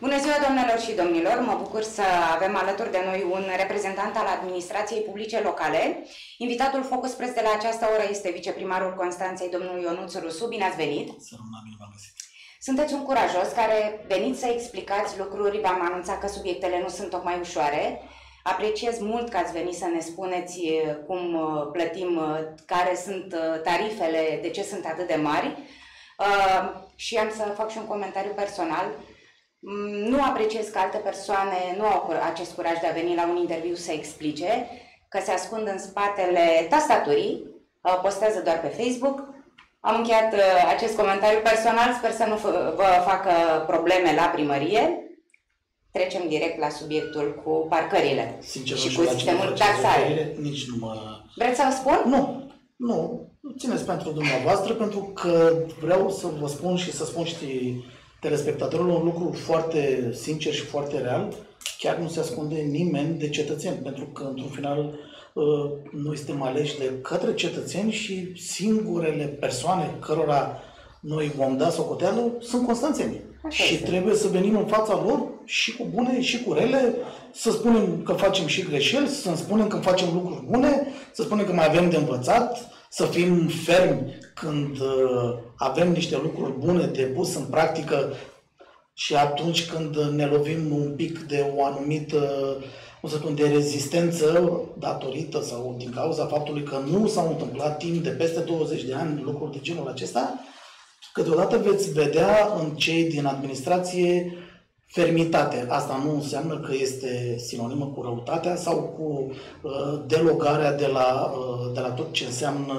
Bună ziua, domnilor și domnilor! Mă bucur să avem alături de noi un reprezentant al administrației publice locale. Invitatul Focus Press de la această oră este viceprimarul Constanței, domnul Ionuț Rusu. Bine ați venit! Să bine v-am găsit! Sunteți un curajos care veniți să explicați lucruri, v-am anunțat că subiectele nu sunt tocmai ușoare. Apreciez mult că ați venit să ne spuneți eh, cum eh, plătim, eh, care sunt tarifele, de ce sunt atât de mari. Și am să fac și un comentariu personal. Mm, nu apreciez că alte persoane nu au acest curaj de a veni la un interviu să explice, că se ascund în spatele tastaturii, postează doar pe Facebook. Am încheiat uh, acest comentariu personal, sper să nu vă facă probleme la primărie. Trecem direct la subiectul cu parcările Sincer, și cu sistemul taxare. Nici nu mă... Vreți să vă spun? Nu, nu. Țineți pentru dumneavoastră, pentru că vreau să vă spun și să spun și telespectatorilor un lucru foarte sincer și foarte real, chiar nu se ascunde nimeni de cetățeni, pentru că, într-un final, ă, noi suntem aleși de către cetățeni și singurele persoane cărora noi vom da socoteală sunt constanțenii. Așa și este. trebuie să venim în fața lor și cu bune și cu rele, să spunem că facem și greșeli, să spunem că facem lucruri bune, să spunem că mai avem de învățat, să fim fermi când uh, avem niște lucruri bune de pus în practică și atunci când ne lovim un pic de o anumită cum să spun, de rezistență datorită sau din cauza faptului că nu s-au întâmplat timp de peste 20 de ani lucruri de genul acesta, câteodată veți vedea în cei din administrație fermitate. Asta nu înseamnă că este sinonimă cu răutatea sau cu uh, delogarea de la, uh, de la tot ce înseamnă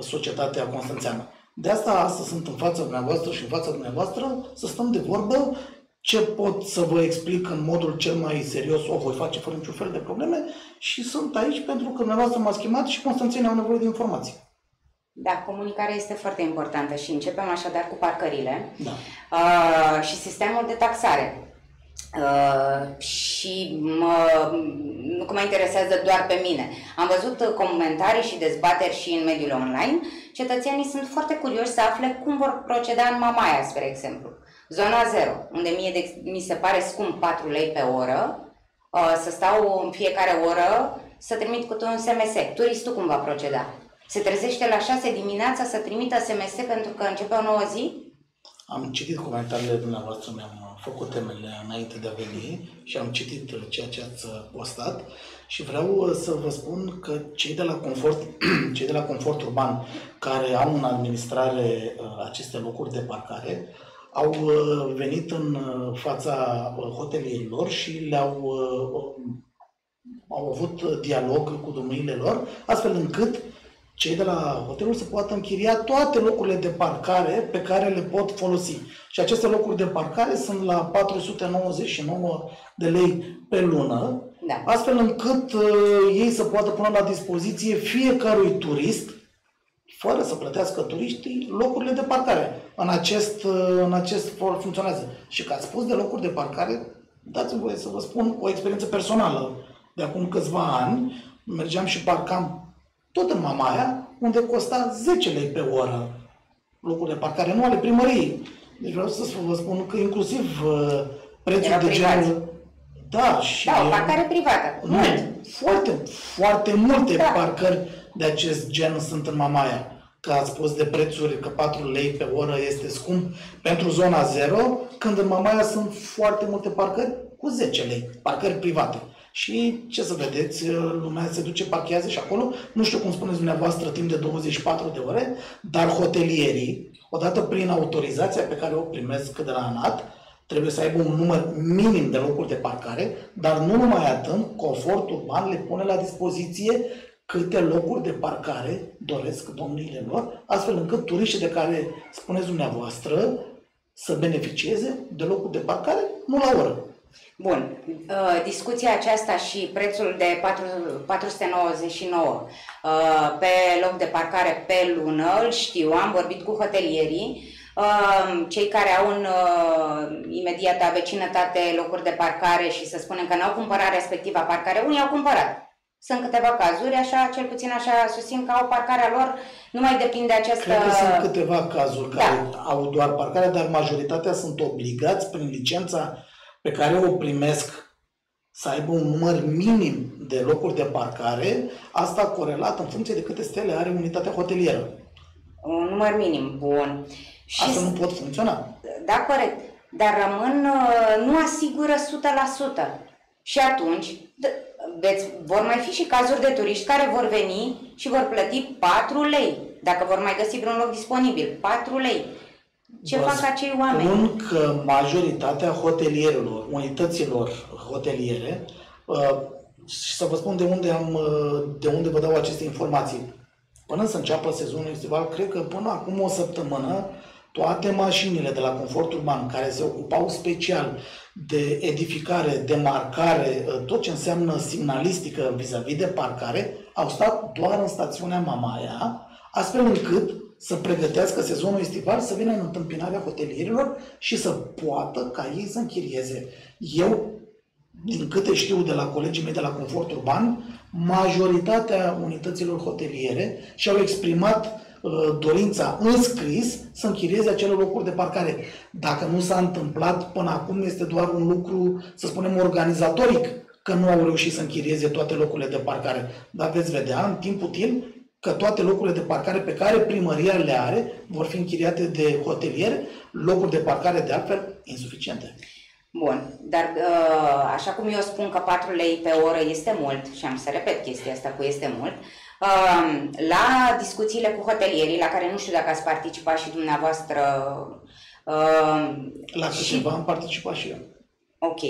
societatea constanțeană. De asta astăzi sunt în fața dumneavoastră și în fața dumneavoastră să stăm de vorbă ce pot să vă explic în modul cel mai serios, o voi face fără niciun fel de probleme și sunt aici pentru că dumneavoastră m-ați chemat și constanțenii au nevoie de informații. Da, comunicarea este foarte importantă și începem așadar cu parcările da. uh, și sistemul de taxare. Uh, și mă, nu că mă interesează doar pe mine. Am văzut comentarii și dezbateri și în mediul online. Cetățenii sunt foarte curioși să afle cum vor proceda în Mamaia, spre exemplu. Zona 0, unde mie de, mi se pare scump 4 lei pe oră, uh, să stau în fiecare oră să trimit cu un SMS. Turistul cum va proceda? Se trezește la 6 dimineața să trimită SMS pentru că începe o nouă zi? Am citit comentariile dumneavoastră, mi-am făcut temele înainte de a veni și am citit ceea ce ați postat și vreau să vă spun că cei de la confort, cei de la confort urban care au în administrare uh, aceste locuri de parcare au uh, venit în uh, fața hotelierilor și le-au au avut dialog cu domniile lor, astfel încât cei de la hotelul să poată închiria toate locurile de parcare pe care le pot folosi. Și aceste locuri de parcare sunt la 499 de lei pe lună, da. astfel încât uh, ei să poată pune la dispoziție fiecărui turist, fără să plătească turiștii, locurile de parcare. În acest, uh, în acest for funcționează. Și că ați spus de locuri de parcare, dați-mi voie să vă spun o experiență personală. De acum câțiva ani mergeam și parcam tot în Mamaia, unde costa 10 lei pe oră locul de parcare, nu ale primăriei. Deci vreau să vă spun că inclusiv uh, prețul Era de genul... Da, și... Da, o parcare privată. Mult. Foarte, foarte multe da. parcări de acest gen sunt în Mamaia. Că ați spus de prețuri că 4 lei pe oră este scump pentru zona 0, când în Mamaia sunt foarte multe parcări cu 10 lei, parcări private. Și ce să vedeți, lumea se duce, parchează și acolo, nu știu cum spuneți dumneavoastră, timp de 24 de ore, dar hotelierii, odată prin autorizația pe care o primesc de la ANAT, trebuie să aibă un număr minim de locuri de parcare, dar nu numai atât, confortul urban le pune la dispoziție câte locuri de parcare doresc domniile lor, astfel încât turiștii de care spuneți dumneavoastră să beneficieze de locuri de parcare, nu la oră. Bun, uh, discuția aceasta și prețul de 499 uh, pe loc de parcare pe lună, îl știu, am vorbit cu hotelierii, uh, cei care au în imediata vecinătate locuri de parcare și să spunem că n-au cumpărat respectiva parcare, unii au cumpărat. Sunt câteva cazuri, așa, cel puțin așa susțin că au parcarea lor, nu mai depinde această... Cred că sunt câteva cazuri care da. au doar parcare, dar majoritatea sunt obligați prin licența pe care o primesc să aibă un număr minim de locuri de parcare, asta corelat în funcție de câte stele are unitatea hotelieră. Un număr minim, bun. Și asta nu pot funcționa. Da, corect. Dar rămân, uh, nu asigură 100%. Și atunci, veți, vor mai fi și cazuri de turiști care vor veni și vor plăti 4 lei, dacă vor mai găsi vreun loc disponibil. 4 lei. Ce Vă fac acei oameni? Spun că majoritatea hotelierilor, unităților hoteliere, uh, și să vă spun de unde, am, uh, de unde vă dau aceste informații. Până să înceapă sezonul estival, cred că până acum o săptămână, toate mașinile de la Confort Urban care se ocupau special de edificare, de marcare, uh, tot ce înseamnă semnalistică vis-a-vis de parcare, au stat doar în stațiunea Mamaia, astfel încât să pregătească sezonul estival, să vină în întâmpinarea hotelierilor și să poată ca ei să închirieze. Eu, din câte știu de la colegii mei de la Confort Urban, majoritatea unităților hoteliere și-au exprimat uh, dorința în scris să închirieze acele locuri de parcare. Dacă nu s-a întâmplat până acum, este doar un lucru, să spunem, organizatoric, că nu au reușit să închirieze toate locurile de parcare. Dar veți vedea, în timp util, că toate locurile de parcare pe care primăria le are vor fi închiriate de hoteliere, locuri de parcare de altfel insuficiente. Bun, dar uh, așa cum eu spun că 4 lei pe oră este mult, și am să repet chestia asta cu este mult, uh, la discuțiile cu hotelierii, la care nu știu dacă ați participat și dumneavoastră... Uh, la câteva și... am participat și eu. Ok.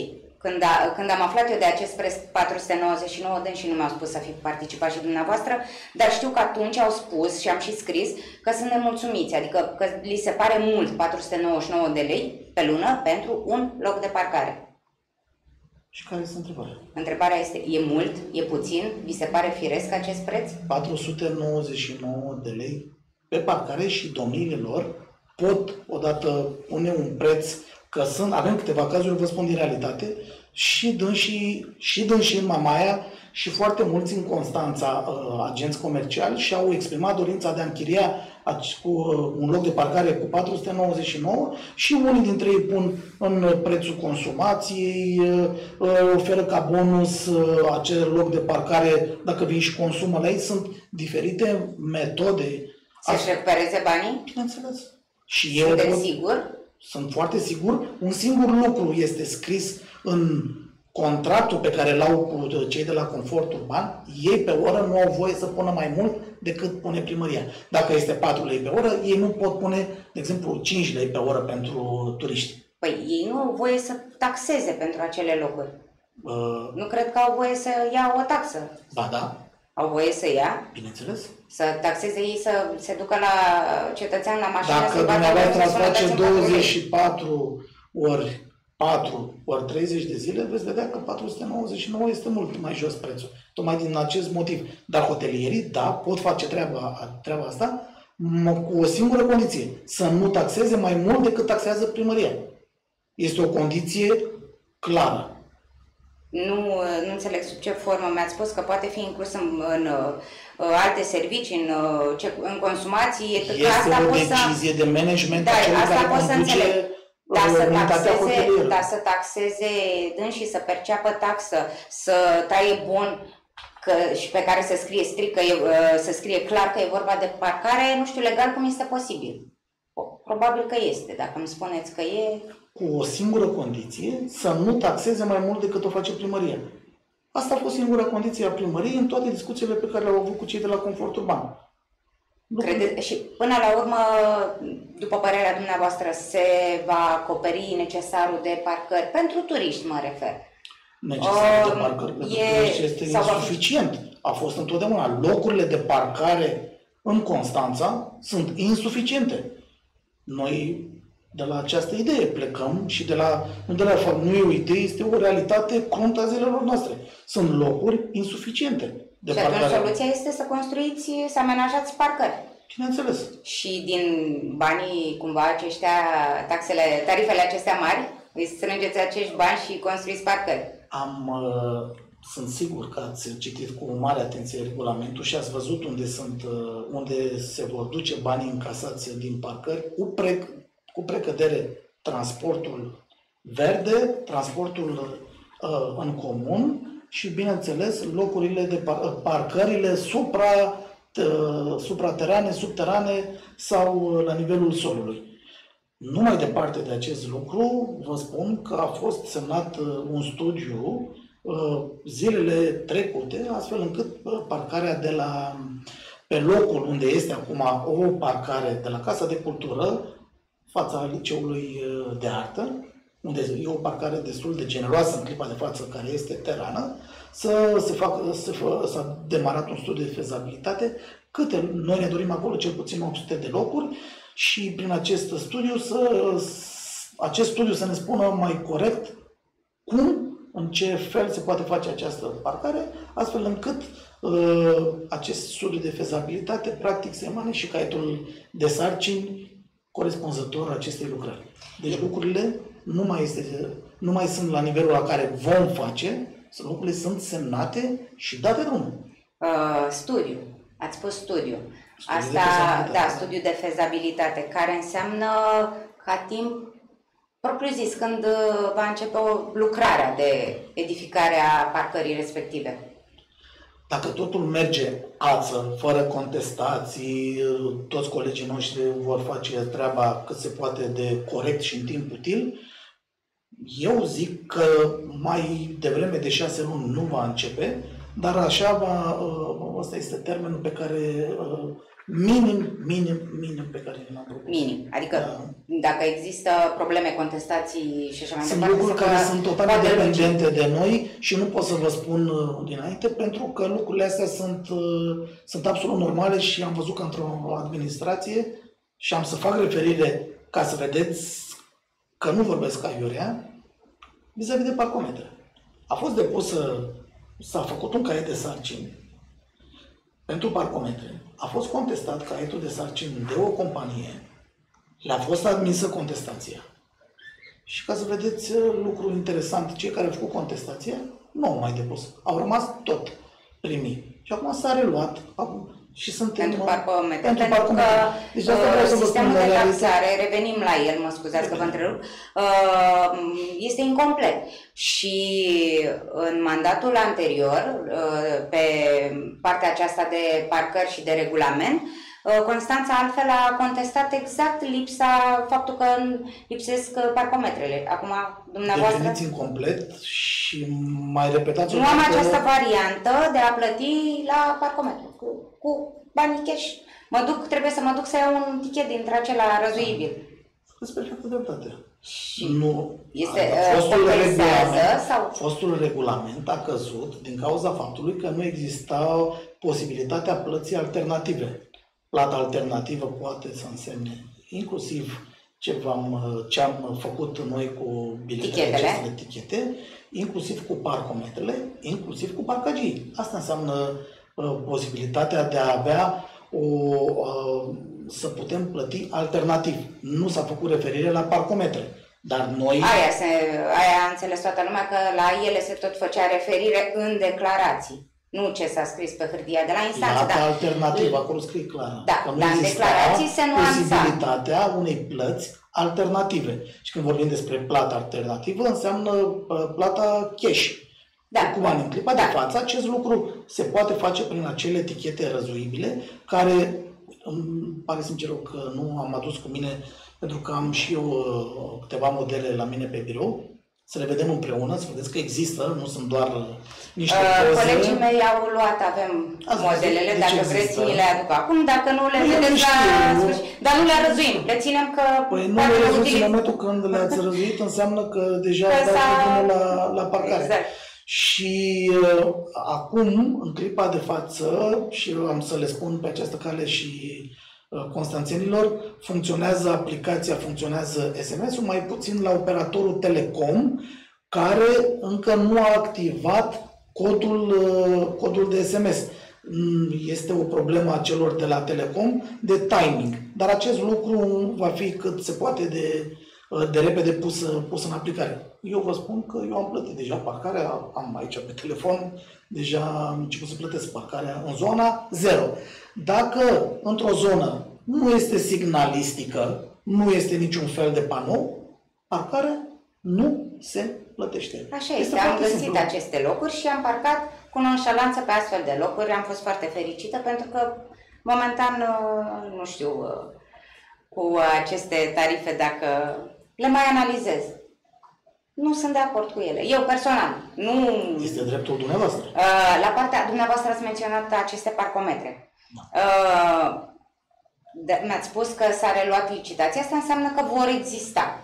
Când, a, când am aflat eu de acest preț 499, de și nu mi-au spus să fi participat și dumneavoastră, dar știu că atunci au spus și am și scris că sunt nemulțumiți, adică că li se pare mult 499 de lei pe lună pentru un loc de parcare. Și care este întrebarea? Întrebarea este, e mult, e puțin, vi se pare firesc acest preț? 499 de lei pe parcare și domniile lor pot odată pune un preț că sunt, avem câteva cazuri, vă spun din realitate, și dânsii, și dânsii în Mamaia și foarte mulți în Constanța uh, agenți comerciali și au exprimat dorința de a închiria cu uh, un loc de parcare cu 499 și unii dintre ei pun în prețul consumației, uh, oferă ca bonus acel loc de parcare dacă vin și consumă la ei. Sunt diferite metode. Să-și recupereze banii? Bineînțeles. Și eu pot, sigur? sunt foarte sigur, un singur lucru este scris în contractul pe care l-au cu cei de la Confort Urban, ei pe oră nu au voie să pună mai mult decât pune primăria. Dacă este 4 lei pe oră, ei nu pot pune, de exemplu, 5 lei pe oră pentru turiști. Păi ei nu au voie să taxeze pentru acele locuri. Uh, nu cred că au voie să ia o taxă. Ba da. Au voie să ia? Bineînțeles. Să taxeze ei să se ducă la cetățean la mașină Dacă dumneavoastră ați face 24 ori 4 ori 30 de zile, veți vedea că 499 este mult mai jos prețul. Tocmai din acest motiv. Dar hotelierii, da, pot face treaba, treaba asta cu o singură condiție. Să nu taxeze mai mult decât taxează primăria. Este o condiție clară. Nu, nu înțeleg sub ce formă mi-ați spus că poate fi inclus în, în uh, alte servicii, în, uh, ce, în consumații. Este asta o decizie să... de management da, a asta care pot să înțeleg. Da, să taxeze, da, să taxeze dâns și să perceapă taxă, să taie bon că, și pe care să scrie strict că e, uh, să scrie clar că e vorba de parcare, nu știu legal cum este posibil. Probabil că este, dacă îmi spuneți că e cu o singură condiție, să nu taxeze mai mult decât o face primăria. Asta a fost singura condiție a primăriei în toate discuțiile pe care le-au avut cu cei de la Confort Urban. Crede, și până la urmă, după părerea dumneavoastră, se va acoperi necesarul de parcări pentru turiști, mă refer? Necesarul de parcări pentru e, turiști este insuficient. A fost întotdeauna. Locurile de parcare în Constanța sunt insuficiente. Noi de la această idee plecăm și de la, nu de la fapt, nu e o idee, este o realitate cruntă a zilelor noastre. Sunt locuri insuficiente de și parcare. atunci soluția este să construiți, să amenajați parcări. Bineînțeles. Și din banii, cumva, aceștia, taxele, tarifele acestea mari, îi strângeți acești bani și construiți parcări. Am, uh, sunt sigur că ați citit cu mare atenție regulamentul și ați văzut unde, sunt, uh, unde se vor duce banii încasați din parcări cu, pre, cu precădere transportul verde, transportul uh, în comun și, bineînțeles, locurile de par- uh, parcările supra, uh, supraterane, subterane sau uh, la nivelul solului. Nu mai departe de acest lucru, vă spun că a fost semnat uh, un studiu uh, zilele trecute, astfel încât uh, parcarea de la, pe locul unde este acum o parcare de la Casa de Cultură, fața liceului uh, de artă, unde e o parcare destul de generoasă în clipa de față, care este terană, să se facă, să fă, s-a demarat un studiu de fezabilitate, câte noi ne dorim acolo, cel puțin 800 de locuri, și prin acest studiu să, acest studiu să ne spună mai corect cum, în ce fel se poate face această parcare, astfel încât uh, acest studiu de fezabilitate practic să emane și caietul de sarcini corespunzător acestei lucrări. Deci lucrurile nu mai, este, nu mai sunt la nivelul la care vom face, lucrurile sunt semnate și date drumul. Uh, studiu. Ați spus studiu. Studiu Asta, de fezabilitate. da, studiu de fezabilitate, care înseamnă ca timp propriu zis, când uh, va începe o lucrare de edificare a parcării respective. Dacă totul merge ață, fără contestații, toți colegii noștri vor face treaba cât se poate de corect și în timp util, eu zic că mai devreme de șase luni nu va începe, dar așa va, uh, ăsta este termenul pe care, uh, minim, minim, minim pe care l-am propus. Minim. Adică Da. dacă există probleme, contestații și așa mai Sunt departe, lucruri să care vă sunt total poate lungi. independente de noi și nu pot să vă spun uh, dinainte pentru că lucrurile astea sunt, uh, sunt absolut normale și am văzut că într-o administrație și am să fac referire ca să vedeți că nu vorbesc ca Iurea vis-a-vis de parcometre. A fost depusă, s-a făcut un caiet de sarcini pentru parcometre. A fost contestat caietul de sarcini de o companie. Le-a fost admisă contestația. Și ca să vedeți uh, lucru interesant, cei care au făcut contestație nu au mai depus. Au rămas tot primii. Și acum s-a reluat acum, și suntem... Pentru parcometre. Pentru Pentru, parcometre. că Deci asta vreau uh, să vă spun sistemul la de realitate. taxare, revenim la el, mă scuzați că vă întrerup, uh, este incomplet. Și în mandatul anterior, uh, pe partea aceasta de parcări și de regulament, uh, Constanța altfel a contestat exact lipsa, faptul că lipsesc uh, parcometrele. Acum, dumneavoastră... Definiți incomplet și mai repetați o Nu am dată- această variantă de a plăti la parcometru, cu, cu banii cash. Mă duc, trebuie să mă duc să iau un tichet dintre acela răzuibil. Aveți perfectă dreptate. Și Nu. Este, Adică uh, fostul, compensează regulament, sau- fostul regulament a căzut din cauza faptului că nu exista posibilitatea plății alternative. Plata alternativă poate să însemne inclusiv ce, v-am, ce am făcut noi cu biletele Tichetele. acestea de tichete, inclusiv cu parcometrele, inclusiv cu parcagii. Asta înseamnă uh, posibilitatea de a avea o, uh, să putem plăti alternativ. Nu s-a făcut referire la parcometre, dar noi... Aia, se, aia a înțeles toată lumea că la ele se tot făcea referire în declarații. Nu ce s-a scris pe hârtia de la instanță, Plata da. alternativă, acolo scrie clar. Da, că nu dar în exista declarații se nuanța. posibilitatea unei plăți alternative. Și când vorbim despre plată alternativă, înseamnă uh, plata cash. Da. Cu bani. În clipa Da. de față, acest lucru se poate face prin acele etichete răzuibile, care îmi pare sincer rău că nu am adus cu mine, pentru că am și eu uh, câteva modele la mine pe birou, să le vedem împreună, să vedeți că există, nu sunt doar uh, niște Uh, poze. colegii mei au luat, avem Ați văzut? modelele, Deci dacă există. vreți ni le aduc acum, dacă nu le Nu, eu nu vedeți la știu. sfârșit. Dar nu le răzuim, le ținem că Păi nu dacă le le rezuți în utiliz- momentul când le-ați răzuit, înseamnă că deja Că ați dat s-a- drumul la, la parcare. Exact. Și uh, acum, în clipa de față, și eu am să le spun pe această cale și uh, constanțenilor, funcționează aplicația, funcționează SMS-ul, mai puțin la operatorul Telecom, care încă nu a activat codul, uh, codul de SMS. Mm, Este o problemă a celor de la Telecom de timing, dar acest lucru va fi cât se poate de, uh, de repede pus, pus în aplicare. Eu vă spun că eu am plătit deja parcarea, am aici pe telefon, deja am început să plătesc parcarea în zona 0. Dacă într-o zonă nu este signalistică, nu este niciun fel de panou, parcare nu se plătește. Așa este, am găsit simplu. aceste locuri și am parcat cu nonșalanță pe astfel de locuri. Am fost foarte fericită pentru că momentan, uh, nu știu, uh, cu aceste tarife, dacă le mai analizez, nu sunt de acord cu ele. Eu personal. Nu... Este dreptul dumneavoastră. Uh, la partea dumneavoastră ați menționat aceste parcometre. Da. mi-ați spus că s-a reluat licitația, asta înseamnă că vor exista.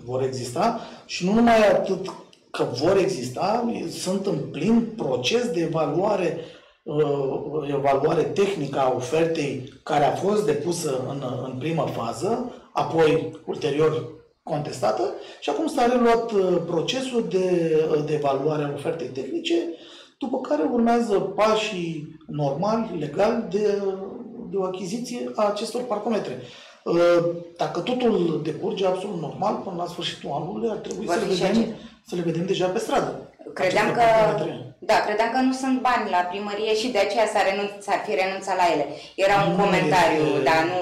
100% vor exista și nu numai atât că vor exista, sunt în plin proces de evaluare uh, evaluare tehnică a ofertei care a fost depusă în, în prima fază, apoi ulterior contestată și acum s-a reluat uh, procesul de, de evaluare a ofertei tehnice, după care urmează pașii normali, legali de, de o achiziție a acestor parcometre. Uh, dacă totul decurge absolut normal, până la sfârșitul anului ar trebui să le, vedem, să le vedem deja pe stradă. Credeam că, da, credeam că nu sunt bani la primărie și de aceea s-ar, renunț, s-ar fi renunțat la ele. Era un nu comentariu, este, dar nu,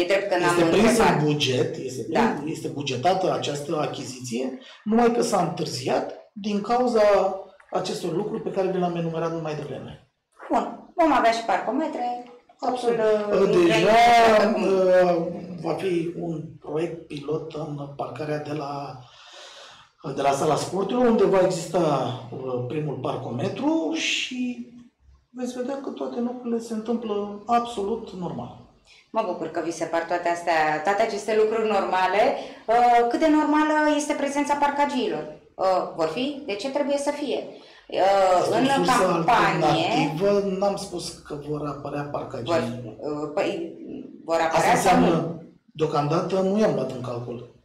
e drept că n-am Este prins în buget, este, da. este bugetată această achiziție, numai că s-a întârziat din cauza acestor lucruri pe care vi le-am enumerat mai devreme. Bun, vom avea și parcometre, Absolut. Uh, deja uh, va fi un proiect pilot în parcarea de la, de la sala sportului, unde va exista uh, primul parcometru și veți vedea că toate lucrurile se întâmplă absolut normal. Mă bucur că vi se par toate astea, toate aceste lucruri normale. Cât de normală este prezența parcagiilor? Vor fi? De ce trebuie să fie? Uh, în campanie... N-am spus că vor apărea parcagii. Vor, uh, păi, vor apărea Asta înseamnă, sau deocamdată nu i-am luat în calcul.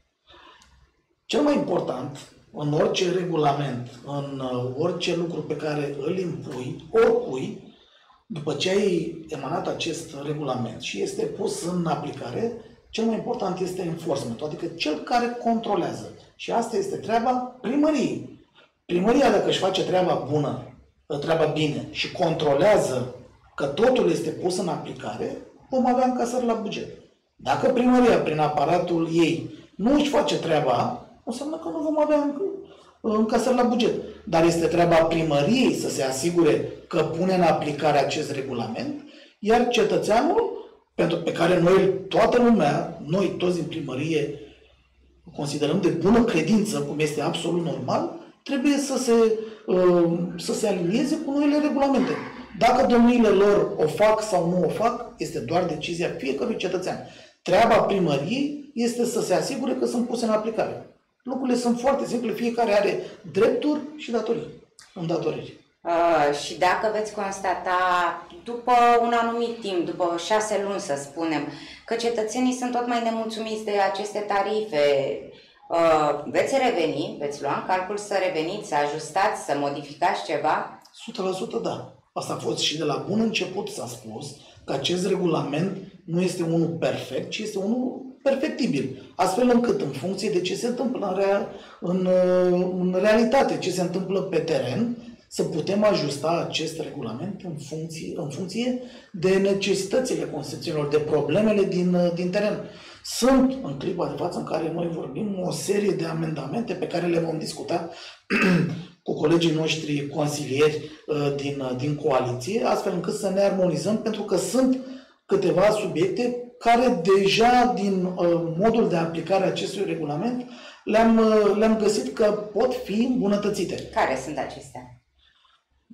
Cel mai important, în orice regulament, în uh, orice lucru pe care îl impui, oricui, după ce ai emanat acest regulament și este pus în aplicare, cel mai important este enforcement, adică cel care controlează. Și asta este treaba primăriei. Primăria, dacă își face treaba bună, treaba bine și controlează că totul este pus în aplicare, vom avea încasări la buget. Dacă primăria, prin aparatul ei, nu își face treaba, înseamnă că nu vom avea încasări la buget. Dar este treaba primăriei să se asigure că pune în aplicare acest regulament, iar cetățeanul, pentru pe care noi, toată lumea, noi toți din primărie, considerăm de bună credință, cum este absolut normal, trebuie să se, uh, să se alinieze cu noile regulamente. Dacă domniile lor o fac sau nu o fac, este doar decizia fiecărui cetățean. Treaba primăriei este să se asigure că sunt puse în aplicare. Lucrurile sunt foarte simple, fiecare are drepturi și datorii, îndatoriri. Uh, și dacă veți constata, după un anumit timp, după șase luni să spunem, că cetățenii sunt tot mai nemulțumiți de aceste tarife, Uh, veți reveni, veți lua în calcul să reveniți, să ajustați, să modificați ceva? 100% da. Asta a fost și de la bun început s-a spus că acest regulament nu este unul perfect, ci este unul perfectibil. Astfel încât, în funcție de ce se întâmplă în, rea, în, uh, în realitate, ce se întâmplă pe teren, să putem ajusta acest regulament în funcție, în funcție de necesitățile concepțiilor, de problemele din, uh, din teren. Sunt în clipa de față în care noi vorbim o serie de amendamente pe care le vom discuta cu colegii noștri consilieri uh, din, uh, din coaliție, astfel încât să ne armonizăm, pentru că sunt câteva subiecte care deja din uh, modul de aplicare a acestui regulament le-am, le-am găsit că pot fi îmbunătățite. Care sunt acestea?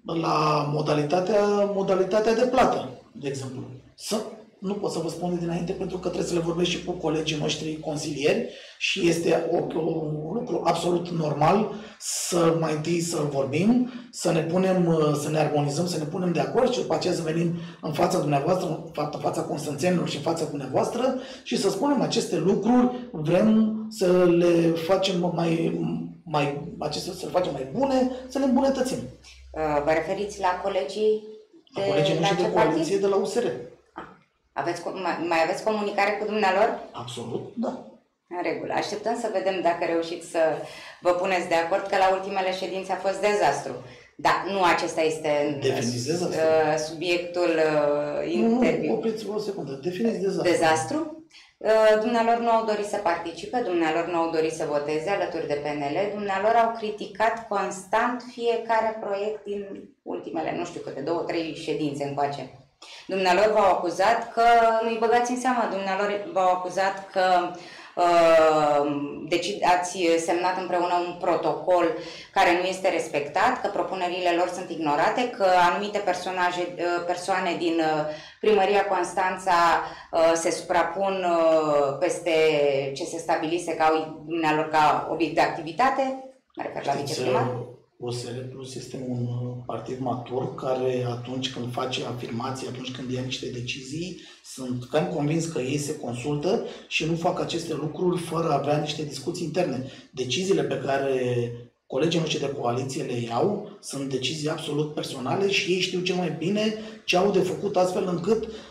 La modalitatea, modalitatea de plată, de exemplu. Sunt, nu pot să vă spun de dinainte pentru că trebuie să le vorbesc și cu colegii noștri consilieri și este o, un lucru absolut normal să mai întâi să vorbim, să ne punem, să ne armonizăm, să ne punem de acord și după aceea să venim în fața dumneavoastră, în fața constanțenilor și în fața dumneavoastră și să spunem aceste lucruri, vrem să le facem mai, mai acestea să le facem mai bune, să le îmbunătățim. Uh, vă referiți la colegii de la colegii noștri de coaliție de la USR. Aveți, mai aveți comunicare cu dumnealor? Absolut, da. În regulă. Așteptăm să vedem dacă reușiți să vă puneți de acord că la ultimele ședințe a fost dezastru. Da, nu acesta este uh, subiectul uh, interviu. Nu, opriți o secundă. Definiți dezastru. Dezastru? Uh, dumnealor nu au dorit să participe, dumnealor nu au dorit să voteze alături de PNL, dumnealor au criticat constant fiecare proiect din ultimele, nu știu câte, două, trei ședințe încoace. Dumnealor v-au acuzat că nu-i băgați în seamă, dumnealor v-au acuzat că deci ați semnat împreună un protocol care nu este respectat, că propunerile lor sunt ignorate, că anumite personaje, uh, persoane din uh, primăria Constanța se suprapun peste ce se stabilise ca dumnealor ca obiect de activitate, mă refer la viceprimar. USR Plus este un uh, partid matur care atunci când face afirmații, atunci când ia niște decizii, sunt cam convins că ei se consultă și nu fac aceste lucruri fără a avea niște discuții interne. Deciziile pe care colegii noștri de coaliție le iau sunt decizii absolut personale și ei știu cel mai bine ce au de făcut astfel încât Uh,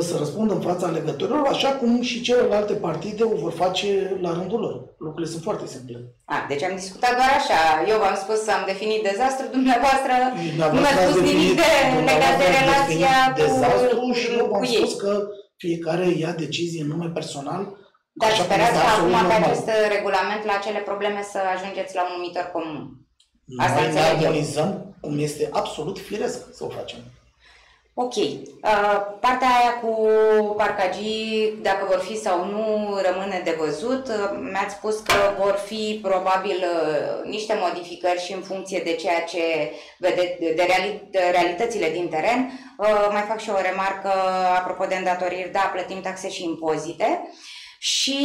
să răspundă în fața alegătorilor, așa cum și celelalte partide o vor face la rândul lor. Lucrurile sunt foarte simple. A, deci am discutat doar așa. Eu v-am spus să am definit dezastru, dumneavoastră nu mi-ați spus nimic de legat de relația cu dezastru și eu v-am spus că fiecare ia decizii în nume personal dar sperați că acum pe acest regulament la acele probleme să ajungeți la un numitor comun. Asta Noi ne armonizăm cum este absolut firesc să o facem. Ok. Uh, partea aia cu parcagii, dacă vor fi sau nu, rămâne de văzut. Uh, mi-ați spus că vor fi probabil uh, niște modificări și în funcție de ceea ce vedeți, de, reali, de realitățile din teren. Uh, mai fac și o remarcă apropo de îndatoriri. Da, plătim taxe și impozite. Și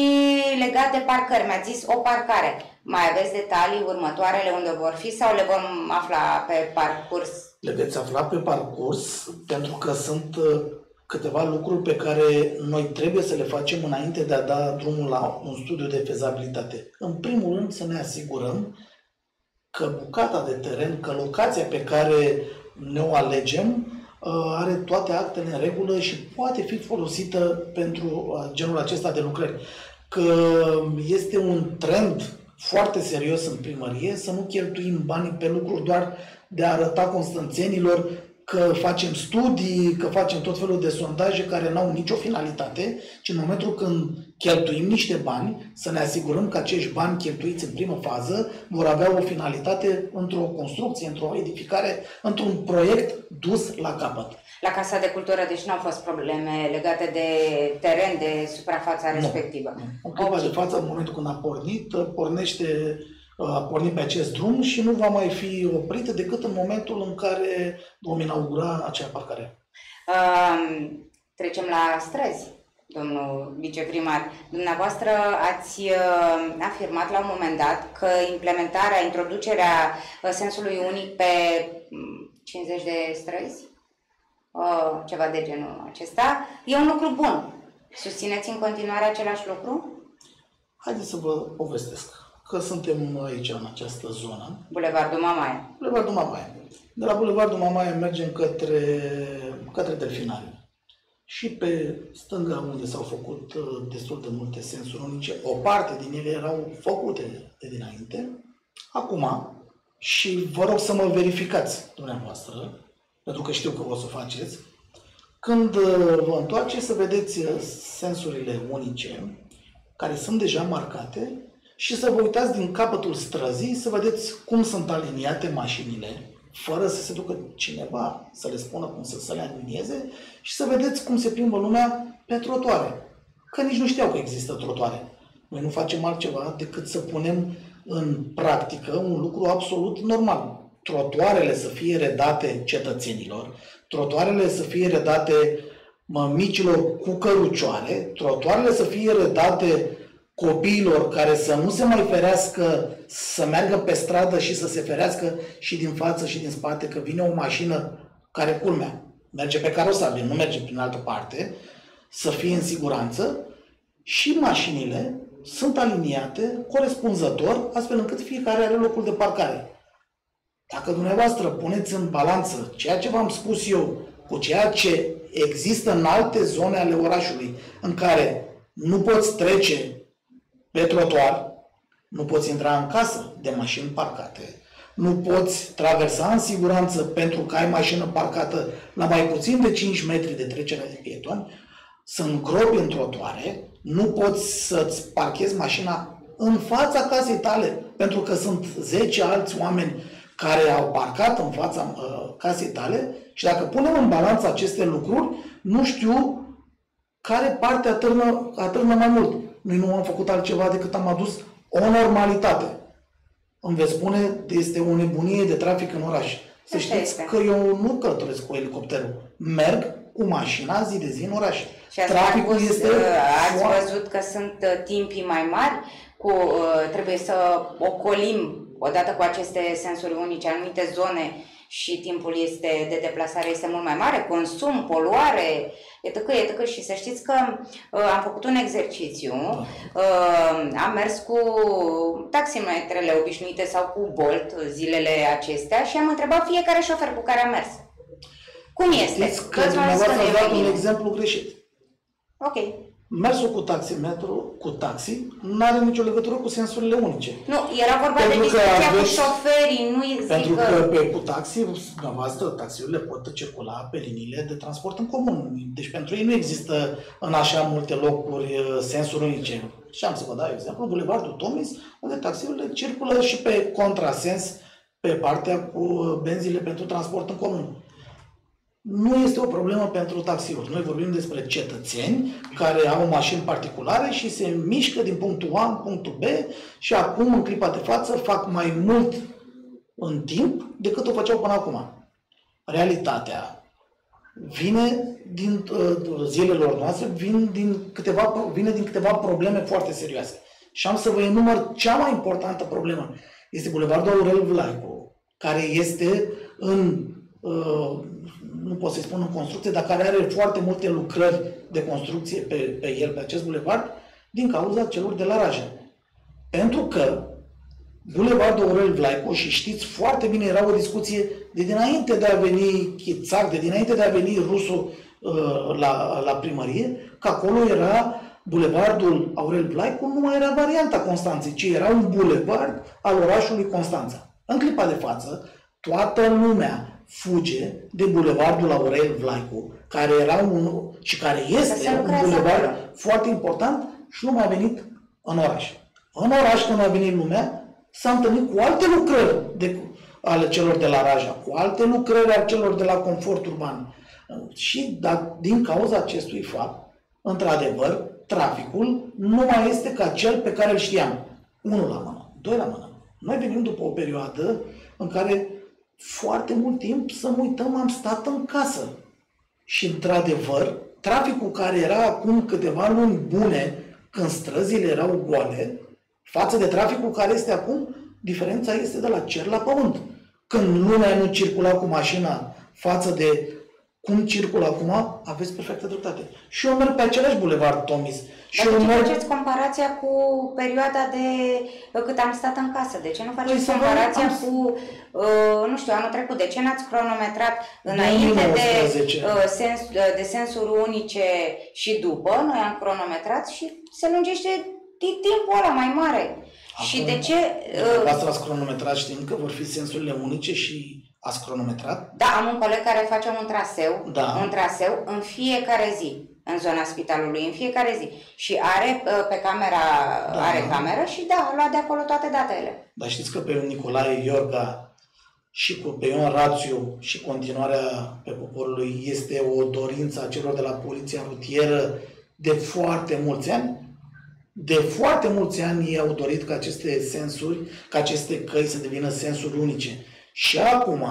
legat de parcări, mi-ați zis o parcare. Mai aveți detalii următoarele unde vor fi sau le vom afla pe parcurs? Le veți afla pe parcurs pentru că sunt uh, câteva lucruri pe care noi trebuie să le facem înainte de a da drumul la un studiu de fezabilitate. În primul rând să ne asigurăm că bucata de teren, că locația pe care ne o alegem uh, are toate actele în regulă și poate fi folosită pentru uh, genul acesta de lucrări. Că este un trend foarte serios în primărie, să nu cheltuim banii pe lucruri doar de a arăta constanțenilor că facem studii, că facem tot felul de sondaje care n-au nicio finalitate, ci în momentul când cheltuim niște bani, să ne asigurăm că acești bani cheltuiți în primă fază vor avea o finalitate într-o construcție, într-o edificare, într-un proiect dus la capăt. La Casa de Cultură, deci nu au fost probleme legate de teren, de suprafața nu. respectivă. În clipa okay. de față, în momentul când a pornit, pornește a pornit pe acest drum și nu va mai fi oprită decât în momentul în care vom inaugura acea parcare. Um, trecem la străzi, domnul viceprimar. Dumneavoastră ați uh, afirmat la un moment dat că implementarea, introducerea uh, sensului unic pe 50 mm, de străzi, uh, ceva de genul acesta, e un lucru bun. Susțineți în continuare același lucru? Haideți să vă povestesc că suntem aici, în această zonă. Bulevardul Mamaia. Bulevardul Mamaia. De la Bulevardul Mamaia mergem către, către Delfinare. Și pe stânga, unde s-au făcut uh, destul de multe sensuri unice, o parte din ele erau făcute de dinainte. Acum, și vă rog să mă verificați dumneavoastră, pentru că știu că o să o faceți, când uh, vă întoarceți să vedeți uh, sensurile unice, care sunt deja marcate, și să vă uitați din capătul străzii să vedeți cum sunt aliniate mașinile, fără să se ducă cineva să le spună cum să, să le alinieze și să vedeți cum se plimbă lumea pe trotuare. Că nici nu știau că există trotuare. Noi nu facem altceva decât să punem în practică un lucru absolut normal. Trotuarele să fie redate cetățenilor, trotuarele să fie redate mă, micilor cu cărucioare, trotuarele să fie redate copiilor care să nu se mai ferească să meargă pe stradă și să se ferească și din față și din spate, că vine o mașină care, culmea, merge pe carosabil, nu merge prin altă parte, să fie în siguranță și mașinile sunt aliniate corespunzător, astfel încât fiecare are locul de parcare. Dacă dumneavoastră puneți în balanță ceea ce v-am spus eu cu ceea ce există în alte zone ale orașului, în care nu poți trece pe trotuar, nu poți intra în casă de mașini parcate, nu poți traversa în siguranță pentru că ai mașină parcată la mai puțin de 5 metri de trecere de pietoni, sunt gropi în trotuare, nu poți să-ți parchezi mașina în fața casei tale, pentru că sunt 10 alți oameni care au parcat în fața uh, casei tale. Și dacă punem în balanță aceste lucruri, nu știu care parte atârnă, atârnă mai mult. Noi nu am făcut altceva decât am adus o normalitate. Îmi veți spune, este o nebunie de trafic în oraș. Să știți este. că eu nu călătoresc cu elicopterul. Merg cu mașina zi de zi în oraș. Și Traficul spus, este ați foarte... văzut că sunt uh, timpii mai mari, cu, uh, trebuie să ocolim odată cu aceste sensuri unice anumite zone și timpul este de deplasare este mult mai mare, consum, poluare, etc., etc. Și să știți că uh, am făcut un exercițiu, uh, am mers cu taximetrele obișnuite sau cu Bolt zilele acestea și am întrebat fiecare șofer cu care am mers. Cum este? Știți că dumneavoastră ați dat un exemplu greșit. Ok mersul cu taximetru, cu taxi, nu are nicio legătură cu sensurile unice. Nu, era vorba pentru de discuția aveți, cu șoferii, nu zic Pentru că, că pe, cu taxi, dumneavoastră, taxiurile pot circula pe liniile de transport în comun. Deci pentru ei nu există în așa multe locuri uh, sensuri unice. Și am să vă dau exemplu, Bulevardul Tomis, unde taxiurile circulă și pe contrasens pe partea cu benzile pentru transport în comun nu este o problemă pentru taxiuri. Noi vorbim despre cetățeni care au mașini particulare și se mișcă din punctul A în punctul B și acum, în clipa de față, fac mai mult în timp decât o făceau până acum. Realitatea vine din uh, zilelor noastre, vin din câteva, vine din câteva probleme foarte serioase. Și am să vă enumăr cea mai importantă problemă. Este Bulevardul Aurel Vlaicu, care este în uh, nu pot să-i spun în construcție, dar care are foarte multe lucrări de construcție pe, pe el, pe acest bulevard, din cauza celor de la Raja. Pentru că Bulevardul Aurel Vlaicu, și știți foarte bine, era o discuție de dinainte de a veni Chițac, de dinainte de a veni Rusu uh, la, la primărie, că acolo era Bulevardul Aurel Vlaicu, nu mai era varianta Constanței, ci era un bulevard al orașului Constanța. În clipa de față, toată lumea fuge de Bulevardul Aurel Vlaicu, care era un, și care este un bulevard acolo. foarte important și nu mai a venit în oraș. În oraș, când a venit lumea, s-a întâlnit cu alte lucrări de, ale celor de la Raja, cu alte lucrări ale celor de la confort urban. Și da, din cauza acestui fapt, într-adevăr, traficul nu mai este ca cel pe care îl știam. Unul la mână, doi la mână. Noi venim după o perioadă în care foarte mult timp, să nu uităm, am stat în casă. Și, într-adevăr, traficul care era acum câteva luni bune, când străzile erau goale, față de traficul care este acum, diferența este de la cer la pământ. Când lumea nu circula cu mașina față de cum circulă acum, aveți perfectă dreptate. Și eu merg pe același bulevard Tomis. Și Dar de ce merg... faceți comparația cu perioada de cât am stat în casă? De ce nu faceți păi comparația am... cu, uh, nu știu, anul trecut? De ce n-ați cronometrat înainte de, uh, sens, uh, de sensuri unice și după? Noi am cronometrat și se lungește timpul ăla mai mare. Acum, și de ce... Uh, asta ați cronometrat știind că vor fi sensurile unice și Ați cronometrat? Da, am un coleg care face un traseu, da. un traseu în fiecare zi în zona spitalului, în fiecare zi. Și are uh, pe camera, da, are da. cameră și da, a luat de acolo toate datele. Dar știți că pe Nicolae Iorga și cu pe Ion Rațiu și continuarea pe poporului este o dorință a celor de la Poliția Rutieră de foarte mulți ani? De foarte mulți ani ei au dorit ca aceste sensuri, ca aceste căi să devină sensuri unice. Și acum,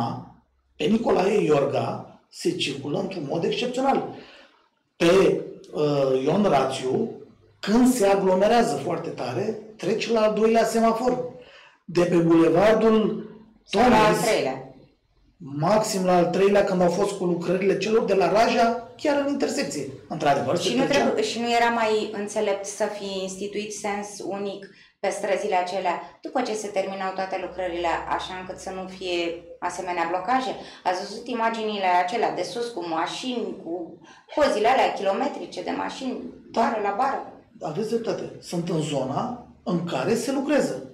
pe Nicolae Iorga se circulă într-un mod excepțional. Pe uh, Ion Rațiu, când se aglomerează foarte tare, treci la al doilea semafor. De pe bulevardul Tomis, la al treilea. maxim la al treilea, când au fost cu lucrările celor de la Raja, chiar în intersecție. Într-adevăr, și nu, trebuie, și nu era mai înțelept să fie instituit sens unic pe străzile acelea, după ce se terminau toate lucrările, așa încât să nu fie asemenea blocaje. Ați văzut imaginile acelea de sus cu mașini, cu cozile alea kilometrice de mașini, bară la bară? Aveți dreptate. Sunt în zona în care se lucrează.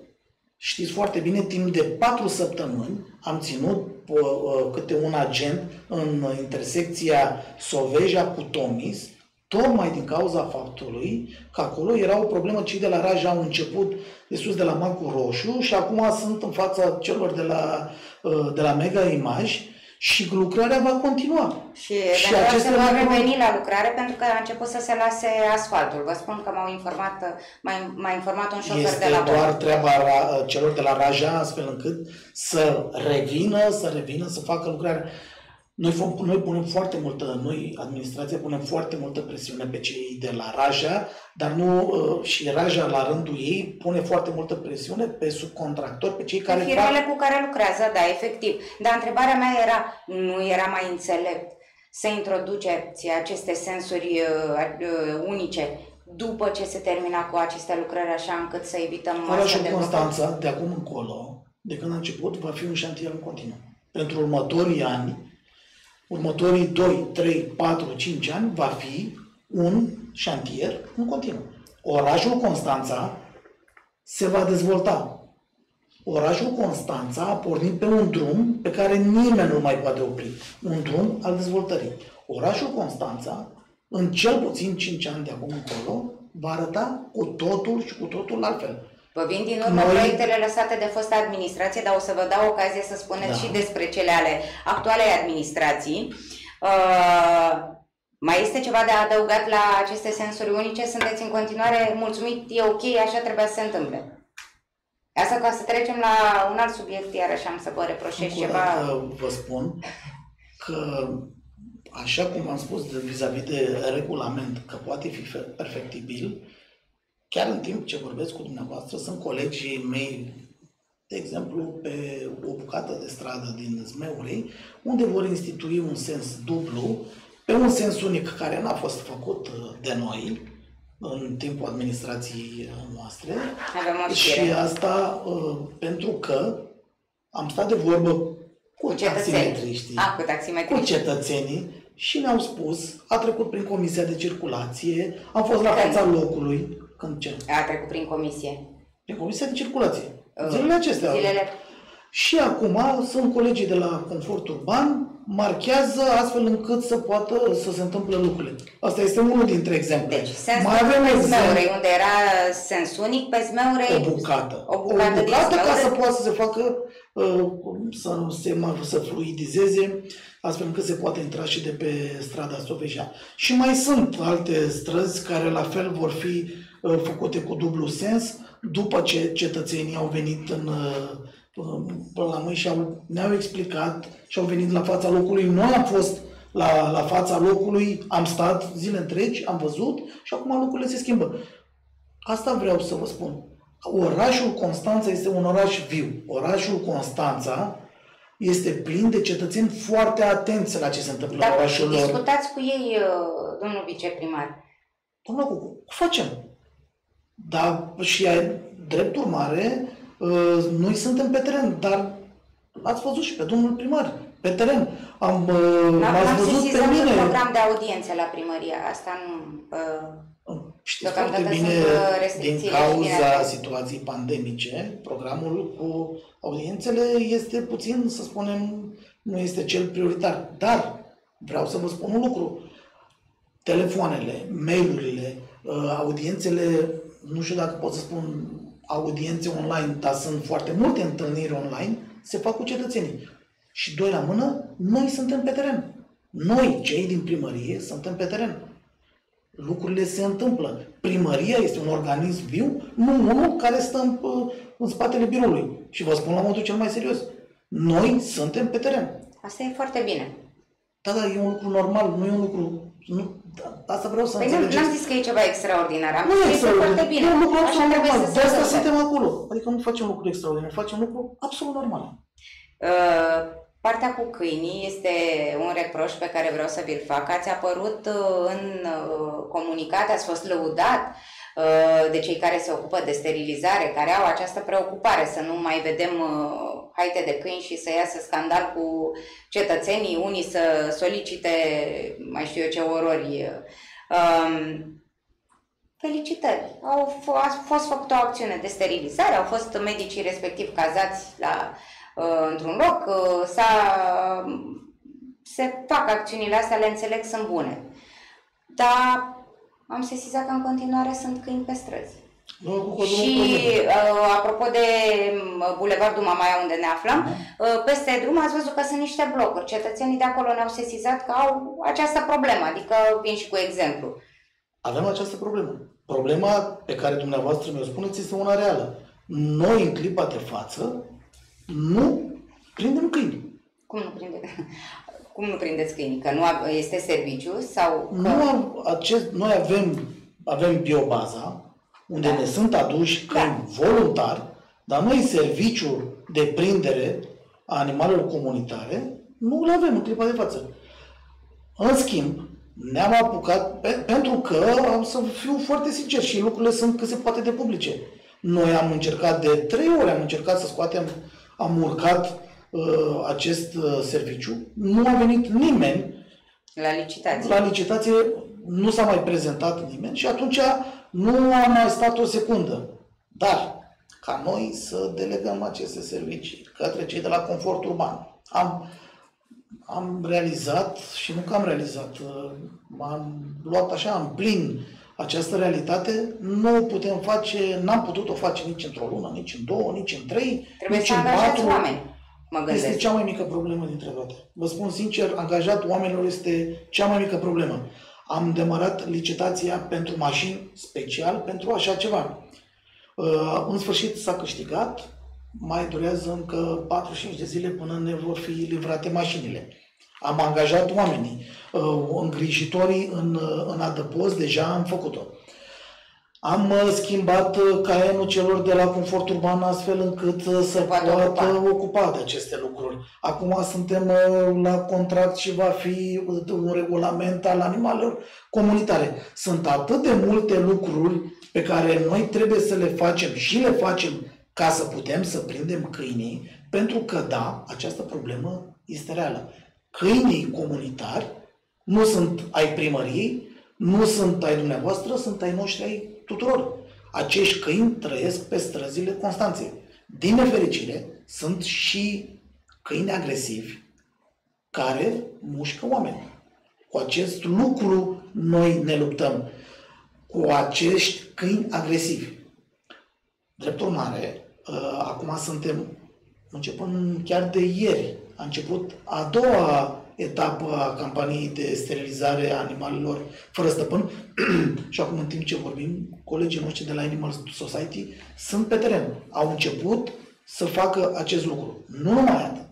Știți foarte bine, timp de patru săptămâni am ținut uh, uh câte un agent în intersecția Soveja cu Tomis, tocmai din cauza faptului că acolo era o problemă, cei de la Raja au început de sus de la Mancul Roșu și acum sunt în fața celor de la, uh, de la Mega Image și lucrarea va continua. Și, și aceste vor reveni la lucrare pentru că a început să se lase asfaltul. Vă spun că m-au informat, m-a, informat un șofer este de la doar treaba celor de la Raja astfel încât să revină, să revină, să facă lucrarea. Noi, noi punem foarte multă, noi, administrația, punem foarte multă presiune pe cei de la Raja, dar nu, uh, și Raja la rândul ei pune foarte multă presiune pe subcontractori, pe cei care Firmele fac... cu care lucrează, da, efectiv. Dar întrebarea mea era, nu era mai înțelept să introduceți aceste sensuri uh, uh, unice după ce se termina cu aceste lucrări, așa încât să evităm Orașul de Constanța, de acum încolo, de când a început, va fi un șantier în continuu. Pentru următorii ani, următorii 2, 3, 4, 5 ani va fi un șantier în continuu. Orașul Constanța se va dezvolta. Orașul Constanța a pornit pe un drum pe care nimeni nu mai poate opri. Un drum al dezvoltării. Orașul Constanța, în cel puțin 5 ani de acum încolo, va arăta cu totul și cu totul altfel. Vă vin din urmă Noi... proiectele lăsate de fosta administrație, dar o să vă dau ocazie să spuneți da. și despre cele ale actualei administrații. Uh, mai este ceva de adăugat la aceste sensuri unice? Sunteți în continuare mulțumit? E ok? Așa trebuie să se întâmple. Asta ca să trecem la un alt subiect, iarăși am să vă reproșez ceva. Vă spun că așa cum am spus vis-a-vis de regulament, că poate fi perfectibil, chiar în timp ce vorbesc cu dumneavoastră, sunt colegii mei, de exemplu, pe o bucată de stradă din Zmeurei, unde vor institui un sens dublu, pe un sens unic care n-a fost făcut uh, de noi în timpul administrației uh, noastre. Avem și asta uh, pentru că am stat de vorbă cu, cu taximetriștii, ah, cu, cu cetățenii și ne-au spus, a trecut prin comisia de circulație, am fost la fața locului, când ce? A trecut prin comisie. Prin comisia de circulație. Uh, zilele acestea. Zilele... Și acum sunt colegii de la Confort Urban, marchează astfel încât să poată să se întâmple lucrurile. Asta este unul dintre exemple. Deci, sens Mai avem pe Zmeurei, unde era sens unic, pe Zmeurei... O bucată. O bucată, o bucată ca să poată să se facă, uh, să, se, să fluidizeze, astfel încât se poate intra și de pe strada Soveja. Și mai sunt alte străzi care la fel vor fi Uh, făcute cu dublu sens, după ce cetățenii au venit în, uh, până la noi și au, ne-au explicat și au venit la fața locului. Noi am fost la, la fața locului, am stat zile întregi, am văzut și acum lucrurile se schimbă. Asta vreau să vă spun. Orașul Constanța este un oraș viu. Orașul Constanța este plin de cetățeni foarte atenți la ce se întâmplă Dar în orașul lor. discutați cu ei, uh, domnul viceprimar. Domnul Cucu, facem. Dar și drept urmare, uh, noi suntem pe teren, dar ați văzut și pe domnul primar, pe teren. Am, uh, m-ați văzut pe mine. un program de audiențe la primărie, asta nu... Uh, Știți foarte bine, din cauza situației pandemice, programul cu audiențele este puțin, să spunem, nu este cel prioritar. Dar vreau să vă spun un lucru. Telefoanele, mail-urile, uh, audiențele nu știu dacă pot să spun audiențe online, dar sunt foarte multe întâlniri online, se fac cu cetățenii. Și doi la mână, noi suntem pe teren. Noi, cei din primărie, suntem pe teren. Lucrurile se întâmplă. Primăria este un organism viu, nu unul care stă în, în spatele biroului. Și vă spun la modul cel mai serios. Noi suntem pe teren. Asta e foarte bine. Da, da, e un lucru normal, nu e un lucru... Nu, da, asta vreau să păi înțelegeți. nu am zis că e ceva extraordinar, am nu e extraordinar. foarte bine. E un lucru absolut normal, de asta suntem acolo. Adică nu facem lucruri extraordinare, facem lucruri absolut normal. Uh, partea cu câinii este un reproș pe care vreau să vi-l fac. Ați apărut uh, în uh, comunicat, ați fost lăudat uh, de cei care se ocupă de sterilizare, care au această preocupare să nu mai vedem uh, haite de câini și să iasă scandal cu cetățenii, unii să solicite, mai știu eu ce orori. Um, felicitări! Au fost, a fost făcută o acțiune de sterilizare, au fost medicii respectiv cazați la, uh, într-un loc, uh, s-a, se fac acțiunile astea, le înțeleg, sunt bune. Dar am sesizat că în continuare sunt câini pe străzi. Nu, cu Și uh, apropo de uh, Bulevardul Mamaia unde ne aflăm, uh, peste drum ați văzut că sunt niște blocuri. Cetățenii de acolo ne-au sesizat că au această problemă, adică vin și cu exemplu. Avem această problemă. Problema pe care dumneavoastră mi-o spuneți este una reală. Noi, în clipa de față, nu prindem câini. Cum nu prinde? Cum nu prindeți câinii? Că nu a- este serviciu sau că... Nu am acest, noi avem, avem biobaza, unde Da. ne sunt aduși câini voluntari, dar noi serviciul de prindere a animalelor comunitare nu îl avem în clipa de față. În schimb, ne-am apucat, pe, pentru că, am să fiu foarte sincer, și lucrurile sunt cât se poate de publice. Noi am încercat de trei ori, am încercat să scoatem, am urcat uh, acest uh, serviciu, nu a venit nimeni La licitație. la licitație nu s-a mai prezentat nimeni și atunci nu a mai stat o secundă. Dar, ca noi să delegăm aceste servicii către cei de la confort urban. Am, am realizat și nu că am realizat, uh, am luat așa în plin această realitate, nu o putem face, n-am putut o face nici într-o lună, nici în două, nici în trei, Trebuie nici să în angajați patru. oameni, mă Este gândesc. cea mai mică problemă dintre toate. Vă spun sincer, angajat oamenilor este cea mai mică problemă. Am demarat licitația pentru mașini special pentru așa ceva. Uh, În sfârșit s-a câștigat, mai durează încă 45 de zile până ne vor fi livrate mașinile. Am angajat oamenii, uh, îngrijitorii în, uh, în adăpost, deja am făcut-o. Am uh, schimbat uh, caenul celor de la confort urban astfel încât uh, să poată poată ocupa. ocupa de aceste lucruri. Acum suntem uh, la contract și va fi uh, un regulament al animalelor comunitare. Sunt atât de multe lucruri pe care noi trebuie să le facem și le facem ca să putem să prindem câinii, pentru că, da, această problemă este reală. Câinii comunitari nu sunt ai primăriei, nu sunt ai dumneavoastră, sunt ai noștri ai tuturor. Acești câini trăiesc pe străzile Constanței. Din nefericire, sunt și câini agresivi care mușcă oameni. Cu acest lucru noi ne luptăm. Cu acești câini agresivi. Drept urmare, uh, acum suntem, începând chiar de ieri, a început a doua etapă a campaniei de sterilizare a animalelor fără stăpân și acum în timp ce vorbim, colegii noștri de la Animal Society sunt pe teren. Au început să facă acest lucru. Nu numai atât.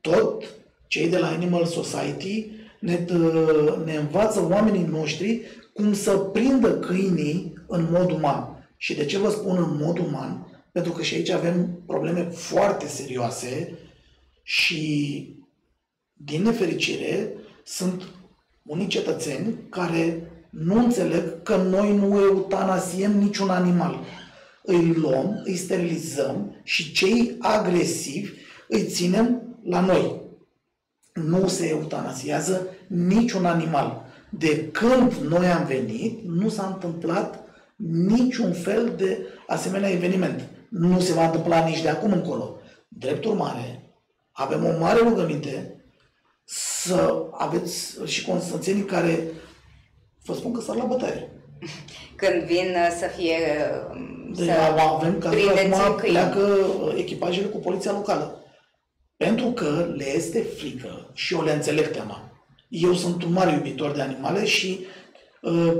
Tot cei de la Animal Society ne, uh, ne învață oamenii noștri cum să prindă câinii în mod uman. Și de ce vă spun în mod uman? Pentru că și aici avem probleme foarte serioase și, din nefericire, sunt unii cetățeni care nu înțeleg că noi nu eutanasiem niciun animal. Îi luăm, îi sterilizăm și cei agresivi îi ținem la noi. Nu se eutanasiază niciun animal. De când noi am venit, nu s-a întâmplat niciun fel de asemenea eveniment. Nu se va întâmpla nici de acum încolo. Drept urmare, avem o mare rugăminte să aveți și constanțenii care vă spun că s-ar la bătaie. Când vin uh, să fie... uh, Deci să avem că prindeți acum câini. pleacă uh, echipajele cu poliția locală. Pentru că le este frică și eu le înțeleg teama. Eu sunt un mare iubitor de animale și uh,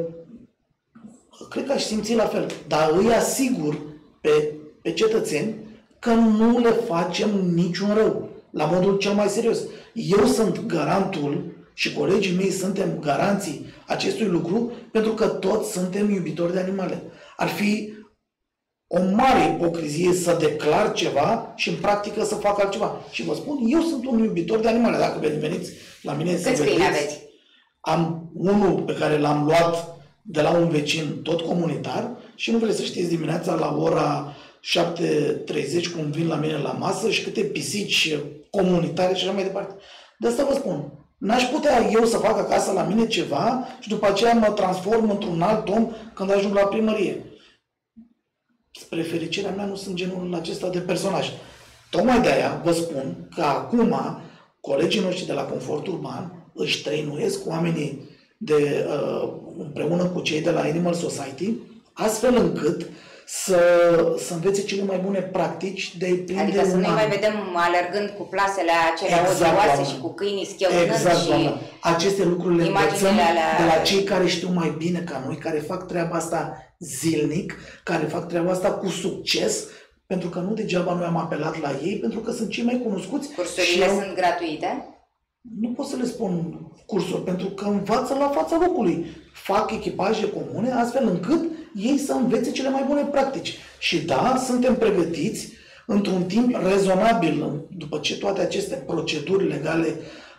cred că aș simți la fel. Dar îi asigur pe, pe cetățeni că nu le facem niciun rău, la modul cel mai serios. Eu sunt garantul și colegii mei suntem garanții acestui lucru pentru că toți suntem iubitori de animale. Ar fi o mare ipocrizie să declar ceva și în practică să fac altceva. Și vă spun, eu sunt un iubitor de animale. Dacă veniți la mine să Câți câini vedeți, aveți? am unul pe care l-am luat de la un vecin, tot comunitar, și nu vreți să știți dimineața la ora 7.30 cum vin la mine la masă și câte pisici comunitare și așa mai departe. De asta vă spun. N-aș putea eu să fac acasă la mine ceva și după aceea mă transform într-un alt om când ajung la primărie. Spre fericirea mea nu sunt genul acesta de personaj. Tocmai de aia vă spun că acum colegii noștri de la Confort Urban își trăinuiesc oamenii de, uh, împreună cu cei de la Animal Society, astfel încât să, să învețe cele mai bune practici de prinde Adică să nu un mai an. vedem alergând cu plasele acelea Exact, odioase doamnă. și cu câinii schionând Exact, și... doamnă. Aceste lucruri le imaginile învățăm alea- de la cei care știu mai bine ca noi, care fac treaba asta zilnic, care fac treaba asta cu succes, pentru că nu degeaba noi am apelat la ei, pentru că sunt cei mai cunoscuți. Cursurile au- sunt gratuite? Nu pot să le spun cursuri, pentru că învață la fața locului. Fac echipaje comune, astfel încât ei să învețe cele mai bune practici. Și da, suntem pregătiți într-un timp rezonabil, după ce toate aceste proceduri legale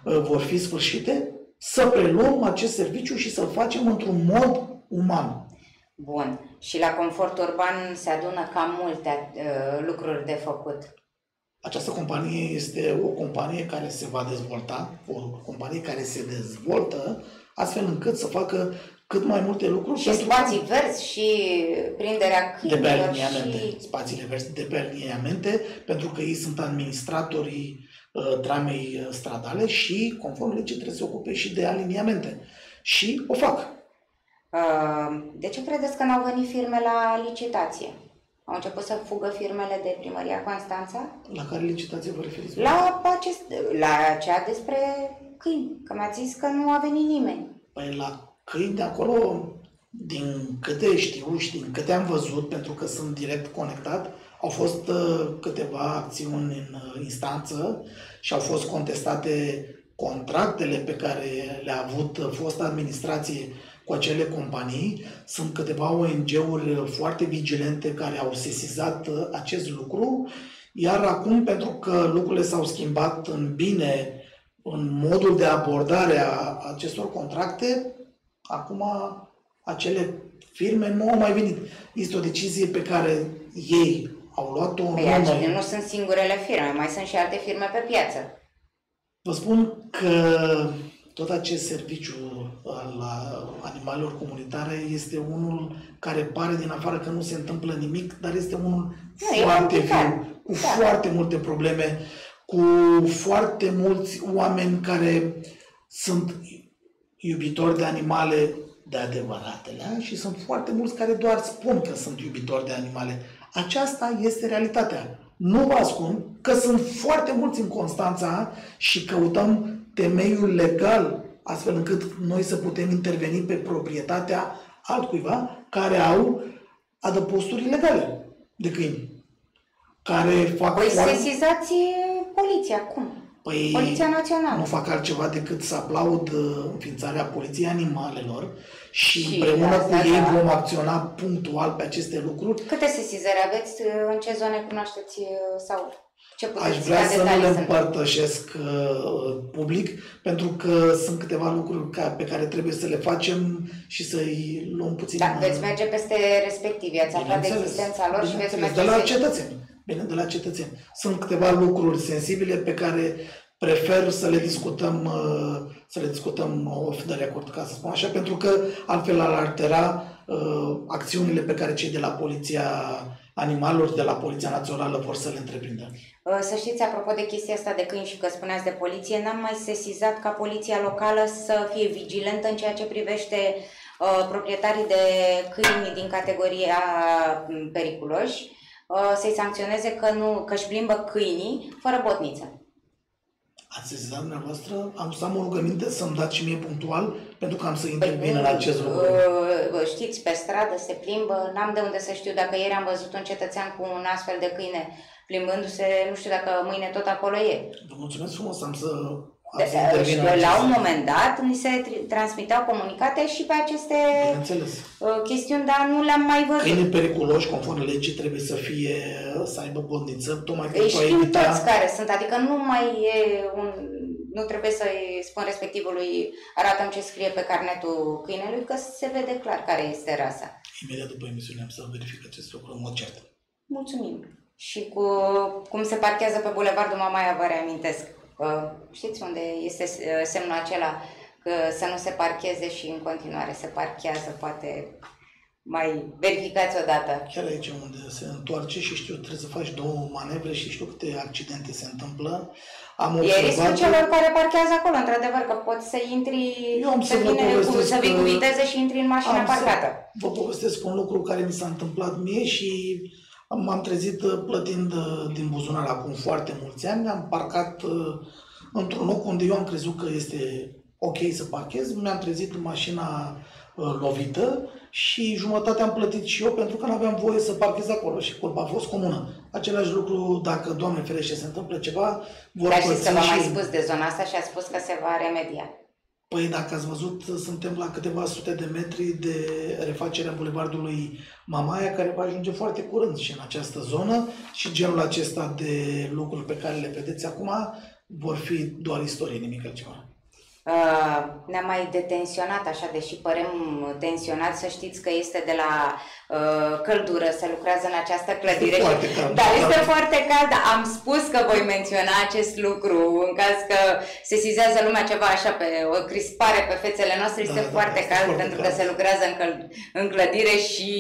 uh, vor fi sfârșite, să preluăm acest serviciu și să-l facem într-un mod uman. Bun. Și la confort urban se adună cam multe uh, lucruri de făcut. Această companie este o companie care se va dezvolta, o companie care se dezvoltă astfel încât să facă cât mai multe lucruri. Și pentru că- spații verzi și prinderea de pe câinilor aliniamente, și... spațiile verzi de pe aliniamente, pentru că ei sunt administratorii uh, tramei uh, stradale și, conform legii, trebuie să se ocupe și de aliniamente. Și o fac. Uh, De ce credeți că n-au venit firme la licitație? Au început să fugă firmele de primăria Constanța? La care licitație vă referiți? La, acest, la cea despre câini, că mi-ați zis că nu a venit nimeni. Păi la câini de acolo, din câte știu și din câte am văzut, pentru că sunt direct conectat, au fost uh, câteva acțiuni în uh, instanță și au fost contestate contractele pe care le-a avut uh, fosta administrație cu acele companii. Sunt câteva ONG-uri foarte vigilente care au sesizat uh, acest lucru, iar acum, pentru că lucrurile s-au schimbat în bine în modul de abordare a acestor contracte, acum acele firme nu au mai venit. Este o decizie pe care ei au luat-o, nu Păi noi. acele nu sunt singurele firme, mai sunt și alte firme pe piață. Vă spun că tot acest serviciu al animalelor comunitare este unul care pare din afară că nu se întâmplă nimic, dar este unul Nu, e foarte complicat. viu, cu Da. foarte multe probleme, cu foarte mulți oameni care sunt iubitori de animale de adevăratele și sunt foarte mulți care doar spun că sunt iubitori de animale. Aceasta este realitatea. Nu vă ascund că sunt foarte mulți în Constanța și căutăm temeiul legal astfel încât noi să putem interveni pe proprietatea altcuiva care au adăposturi ilegale de câini. Care fac Păi foarte- sesizați poliția, cum? Păi, Poliția Națională. nu fac altceva decât să aplaud uh, înființarea Poliției Animalelor și, Și împreună asta, cu ei da. vom acționa punctual pe aceste lucruri. Câte sesizări aveți? În ce zone cunoașteți uh, sau ce puteți Aș vrea da să nu detalii le sunt? împărtășesc uh, public, pentru că sunt câteva lucruri ca, pe care trebuie să le facem și să-i luăm puțin... Da, uh, veți merge peste respectivi, ați aflat de Bineînțeles, existența lor și veți bineînțeles, merge de la să- cetățeni. Bine, de la cetățeni. Sunt câteva lucruri sensibile pe care prefer să le discutăm uh, să le discutăm off the record, ca să spun așa, pentru că altfel ar altera uh, acțiunile pe care cei de la Poliția Animalelor, de la Poliția Națională vor să le întreprindă. Uh, Să știți, apropo de chestia asta de câini și că spuneați de poliție, n-am mai sesizat ca poliția locală să fie vigilentă în ceea ce privește uh, proprietarii de câini din categoria m, periculoși, uh, să-i sancționeze că, nu, că își plimbă câinii fără botniță. Ați sesizat dumneavoastră? Am să am o rugăminte să-mi dați și mie punctual, pentru că am să Păi intervin în acest lucru. Uh, știți, pe stradă se plimbă, n-am de unde să știu dacă ieri am văzut un cetățean cu un astfel de câine plimbându-se, nu știu dacă mâine tot acolo e. Vă mulțumesc frumos, am să, am De- să intervin în și acest la un lucru. moment dat ni se tr- transmiteau comunicate și pe aceste Bineînțeles. uh, chestiuni, dar nu le-am mai văzut. Câinii periculoși, conform legii, trebuie să fie, să aibă bondniță, tocmai Îi pentru a știu evita... toți care sunt, adică nu mai e un... Nu trebuie să-i spun respectivului arată ce scrie pe carnetul câinelui, că se vede clar care este rasa. Imediat după emisiune am să verific acest lucru în mod cert. Mulțumim. Și cu cum se parchează pe Bulevardul Mamaia, vă reamintesc. Uh, Știți unde este uh, semnul acela că să nu se parcheze și în continuare se parchează, poate mai verificați o dată. Chiar aici unde se întoarce și știu, trebuie să faci două manevre și știu câte accidente se întâmplă. Am e riscul celor care parchează acolo, într-adevăr, că poți să intri, Eu am să, vine, cu, să vii cu viteză și intri în mașina parcată. vă povestesc un lucru care mi s-a întâmplat mie și m-am trezit uh, plătind uh, din buzunar acum foarte mulți ani. Am parcat uh, într-un loc unde eu am crezut că este ok să parchez. Mi-am trezit mașina lovită și jumătate am plătit și eu pentru că nu aveam voie să parchez acolo și culpa a fost comună. Același lucru, dacă, Doamne ferește, se întâmplă ceva, vor Dar știți că v-am mai spus de zona asta și a spus că se va remedia. Păi dacă ați văzut, suntem la câteva sute de metri de refacerea bulevardului Mamaia, care va ajunge foarte curând și în această zonă și genul acesta de lucruri pe care le vedeți acum vor fi doar istorie, nimic altceva. Uh, ne-am mai detenționat așa, deși părem tensionați, să știți că este de la uh, căldură, se lucrează în această clădire. Este foarte cald. Da, este da. foarte cald. Am spus că voi menționa acest lucru în caz că se sizează lumea ceva așa pe o crispare pe fețele noastre. Este da, da foarte da, cald foarte pentru cald. că se lucrează în, căl- în clădire și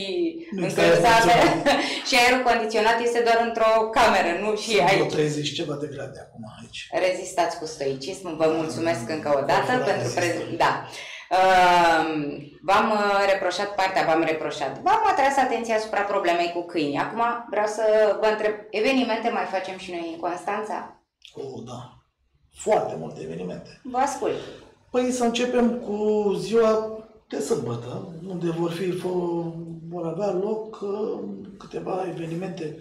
nu încălzare și aerul condiționat este doar într-o cameră, nu și Sunt aici. 30 ceva de grade acum aici. Rezistați cu stoicism, vă mulțumesc încă o dată dată pentru prezent. Da. Uh, v-am uh, reproșat partea, v-am reproșat. V-am atras atenția asupra problemei cu câini. Acum vreau să vă întreb, evenimente mai facem și noi în Constanța? Oh, da. Foarte multe evenimente. Vă ascult. Păi să începem cu ziua de sâmbătă, unde vor fi vor avea loc uh, câteva evenimente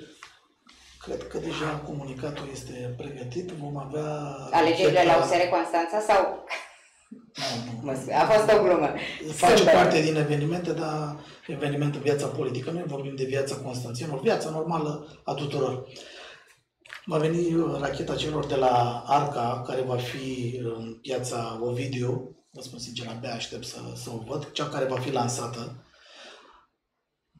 Cred că deja comunicatul este pregătit. Vom avea... Alegerile la USR Constanța sau a fost o glumă. Face Super. parte din evenimente, dar evenimentul viața politică. Noi vorbim de viața Constanținilor, viața normală a tuturor. Va veni racheta celor de la Arca, care va fi în piața Ovidiu. Vă spun sincer, abia aștept să, să o văd. Cea care va fi lansată.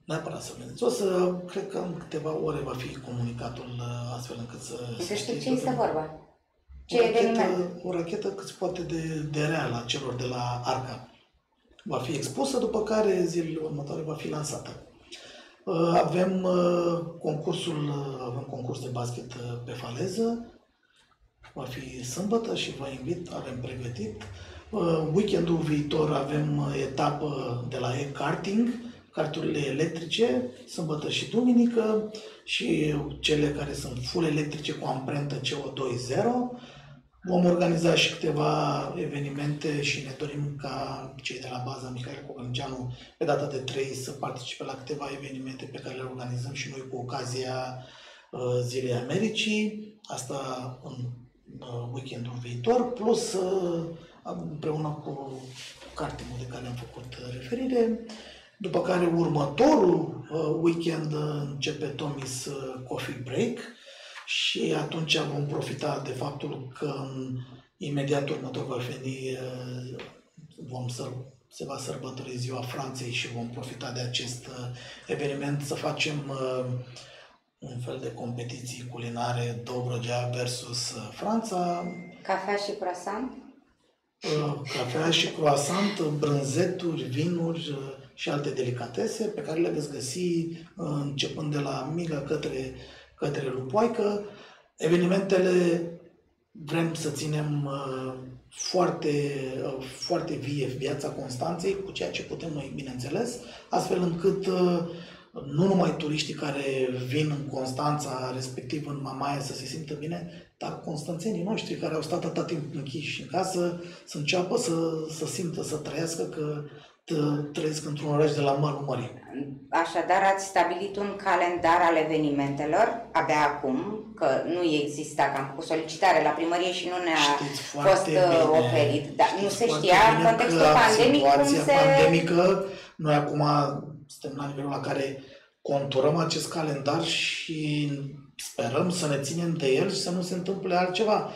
Neapărat să veniți. O să, cred că în câteva ore va fi comunicatul astfel încât să... Să știu ce este vorba. Ce o rachetă, o rachetă cât se poate de, de reală a celor de la Arca. Va fi expusă, după care zilele următoare va fi lansată. Uh, avem uh, concursul, uh, avem concurs de basket pe faleză, va fi sâmbătă și vă invit, avem pregătit. Weekendul viitor avem etapă de la e-karting, carturile electrice, sâmbătă și duminică și cele care sunt full electrice cu amprentă CO2 zero. Vom organiza și câteva evenimente și ne dorim ca cei de la baza Mihail Cogălceanu pe data de 3 să participe la câteva evenimente pe care le organizăm și noi cu ocazia uh, Zilei Americii, asta în uh, weekendul viitor, plus uh, împreună cu cartimul de care am făcut referire, după care următorul weekend începe Tommy's Coffee Break, și atunci vom profita de faptul că imediat următor va veni, vom să, se va sărbători ziua Franței și vom profita de acest eveniment să facem un fel de competiții culinare Dobrogea versus Franța. Cafea și croissant? Cafea și croissant, brânzeturi, vinuri și alte delicatese pe care le veți găsi începând de la mică către către Lupoaică. Evenimentele vrem să ținem uh, foarte, uh, foarte vie viața Constanței, cu ceea ce putem noi, bineînțeles, astfel încât uh, nu numai turiștii care vin în Constanța, respectiv în Mamaia, să se simtă bine, dar constanțenii noștri care au stat atât timp închiși în casă, să înceapă să, să simtă, să trăiască că trăiesc într-un oraș de la malul mării. Așadar, ați stabilit un calendar al evenimentelor, abia acum, că nu exista, că am făcut solicitare la primărie și nu ne-a fost uh, bine, oferit. Dar nu se știa în contextul pandemic cum se... pandemică, noi acum suntem la nivelul la care conturăm acest calendar și sperăm să ne ținem de el și să nu se întâmple altceva.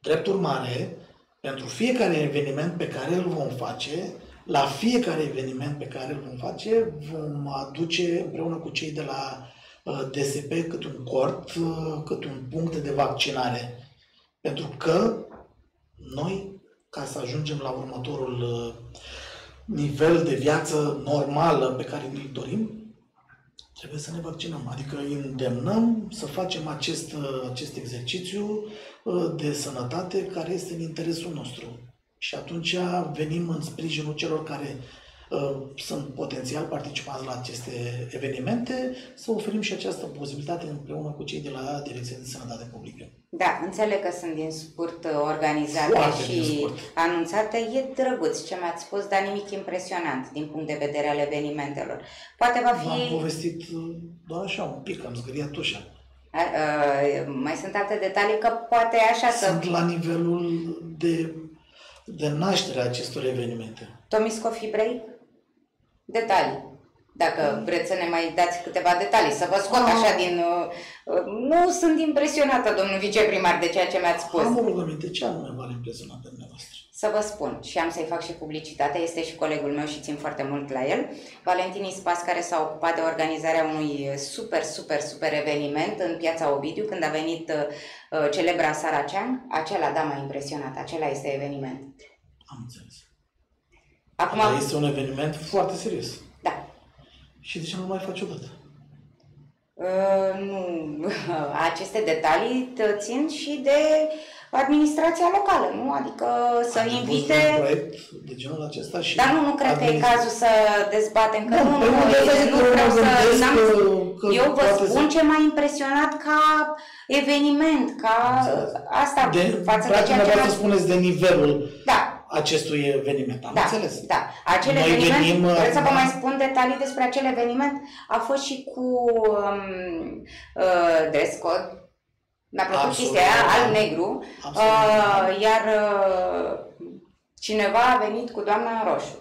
Drept urmare, pentru fiecare eveniment pe care îl vom face, la fiecare eveniment pe care îl vom face, vom aduce împreună cu cei de la uh, DSP cât un cort, uh, cât un punct de vaccinare. Pentru că noi, ca să ajungem la următorul uh, nivel de viață normală pe care ne dorim, trebuie să ne vaccinăm. Adică îndemnăm să facem acest, acest exercițiu uh, de sănătate care este în interesul nostru. Și atunci venim în sprijinul celor care uh, sunt potențial participanți la aceste evenimente, să oferim și această posibilitate împreună cu cei de la Direcția de Sănătate Publică. Da, înțeleg că sunt din scurt uh, organizate Foarte și scurt. anunțate. E drăguț ce mi-ați spus, dar nimic impresionant din punct de vedere al evenimentelor. Poate va fi... am povestit uh, doar așa, un pic, am zgâriat ușa. A, a, mai sunt alte detalii că poate așa să... Sunt la nivelul de, de naștere a acestor evenimente. Tomisco Fibrei? Detalii. Dacă vreți să ne mai dați câteva detalii, să vă scot așa din... Uh, uh, nu sunt impresionată, domnul viceprimar, de ceea ce mi-ați spus. Am o rugăminte. Ce anume v-a impresionat pe dumneavoastră? Să vă spun și am să-i fac și publicitate, este și colegul meu și țin foarte mult la el, Valentin Ispas, care s-a ocupat de organizarea unui super, super, super eveniment în piața Ovidiu, când a venit uh, celebra Saracean. Acela, da, m-a impresionat, acela este eveniment. Am înțeles. Acum... Dar este un eveniment foarte serios. Da, și de ce nu mai faci odată? Uh, nu, aceste detalii țin și de administrația locală, nu? Adică să Ați invite... un proiect de genul acesta și... Dar nu, nu cred administ... că e cazul să dezbatem, că nu, nu, nu, nu, nu vreau să... Că, Eu vă spun ce m-a impresionat ca eveniment, ca asta, de, față de ceea ce... spuneți de nivelul da acestui eveniment. Am da, înțeles. Da. Acel Noi eveniment, venim, vreți să vă mai spun detalii despre acel eveniment? A fost și cu um, uh, dress code. Mi-a plăcut Absolut, chestia aia, da. al-negru. Uh, iar uh, cineva a venit cu doamna în roșu.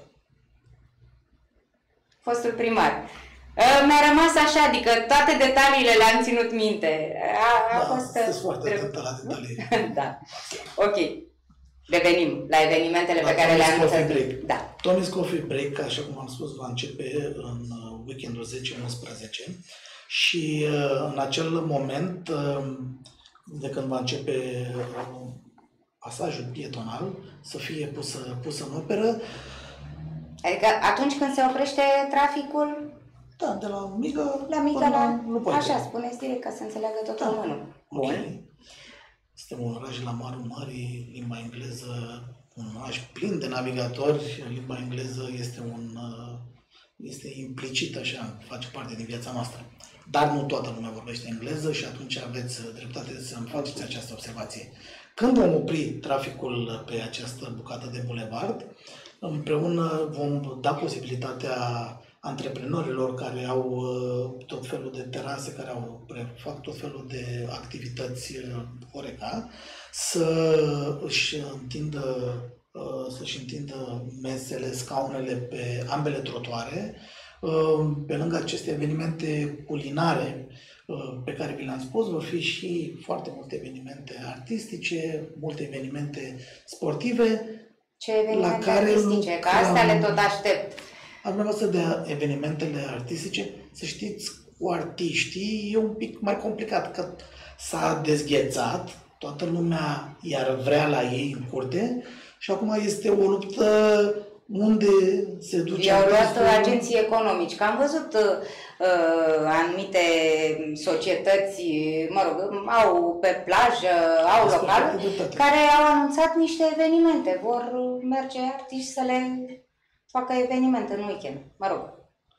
Fostul primar. Uh, mi-a rămas așa, adică toate detaliile le-am ținut minte. A, a da, fost... foarte atentă la detalii. da. Ok. Revenim la evenimentele la pe care le-am Break. Da. Tony's Coffee Break, așa cum am spus, va începe în uh, weekendul 10-11 și uh, în acel moment, uh, de când va începe pasajul pietonal, să fie pusă, pusă în operă. Adică atunci când se oprește traficul? Da, de la mică la mică la... Nu Așa, spuneți direct ca să înțeleagă tot da. românul. Okay. Suntem un oraș la marul mării, limba engleză, un oraș plin de navigatori, limba engleză este un uh, este implicit așa, face parte din viața noastră. Dar nu toată lumea vorbește engleză și atunci aveți dreptate să-mi faceți această observație. Când vom opri traficul pe această bucată de bulevard, împreună vom da posibilitatea antreprenorilor care au uh, tot felul de terase, care au, fac tot felul de activități uh, Horeca, să își întindă, uh, să-și întindă mesele, scaunele pe ambele trotuare, pe lângă aceste evenimente culinare pe care vi le-am spus, vor fi și foarte multe evenimente artistice, multe evenimente sportive. Ce evenimente la care artistice? Lucrăm... Că astea le tot aștept al dumneavoastră de evenimentele artistice, să știți, cu artiștii e un pic mai complicat, că s-a dezghețat, toată lumea iar vrea la ei în curte și acum este o luptă unde se duce... I-au luat agenții economici, că am văzut uh, anumite societăți, mă rog, au pe plajă, au local, care au anunțat niște evenimente. Vor merge artiști să le facă evenimente în weekend. Mă rog,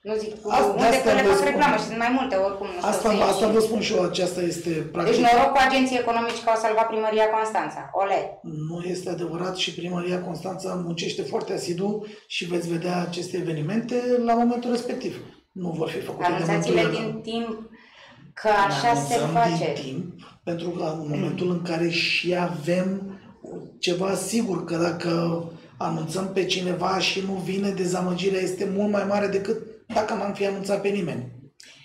nu zic cu asta, unde că le fac reclamă și sunt mai multe oricum. Nu asta, asta vă spun și eu, aceasta este practic. Deci noroc cu agenții economici că au salvat primăria Constanța. Ole! Nu este adevărat și primăria Constanța muncește foarte asidu și veți vedea aceste evenimente la momentul respectiv. Nu vor fi făcute Anunțați-le din timp că așa se face. din timp, pentru că în momentul în care și avem ceva sigur că dacă anunțăm pe cineva și nu vine, dezamăgirea este mult mai mare decât dacă n-am fi anunțat pe nimeni.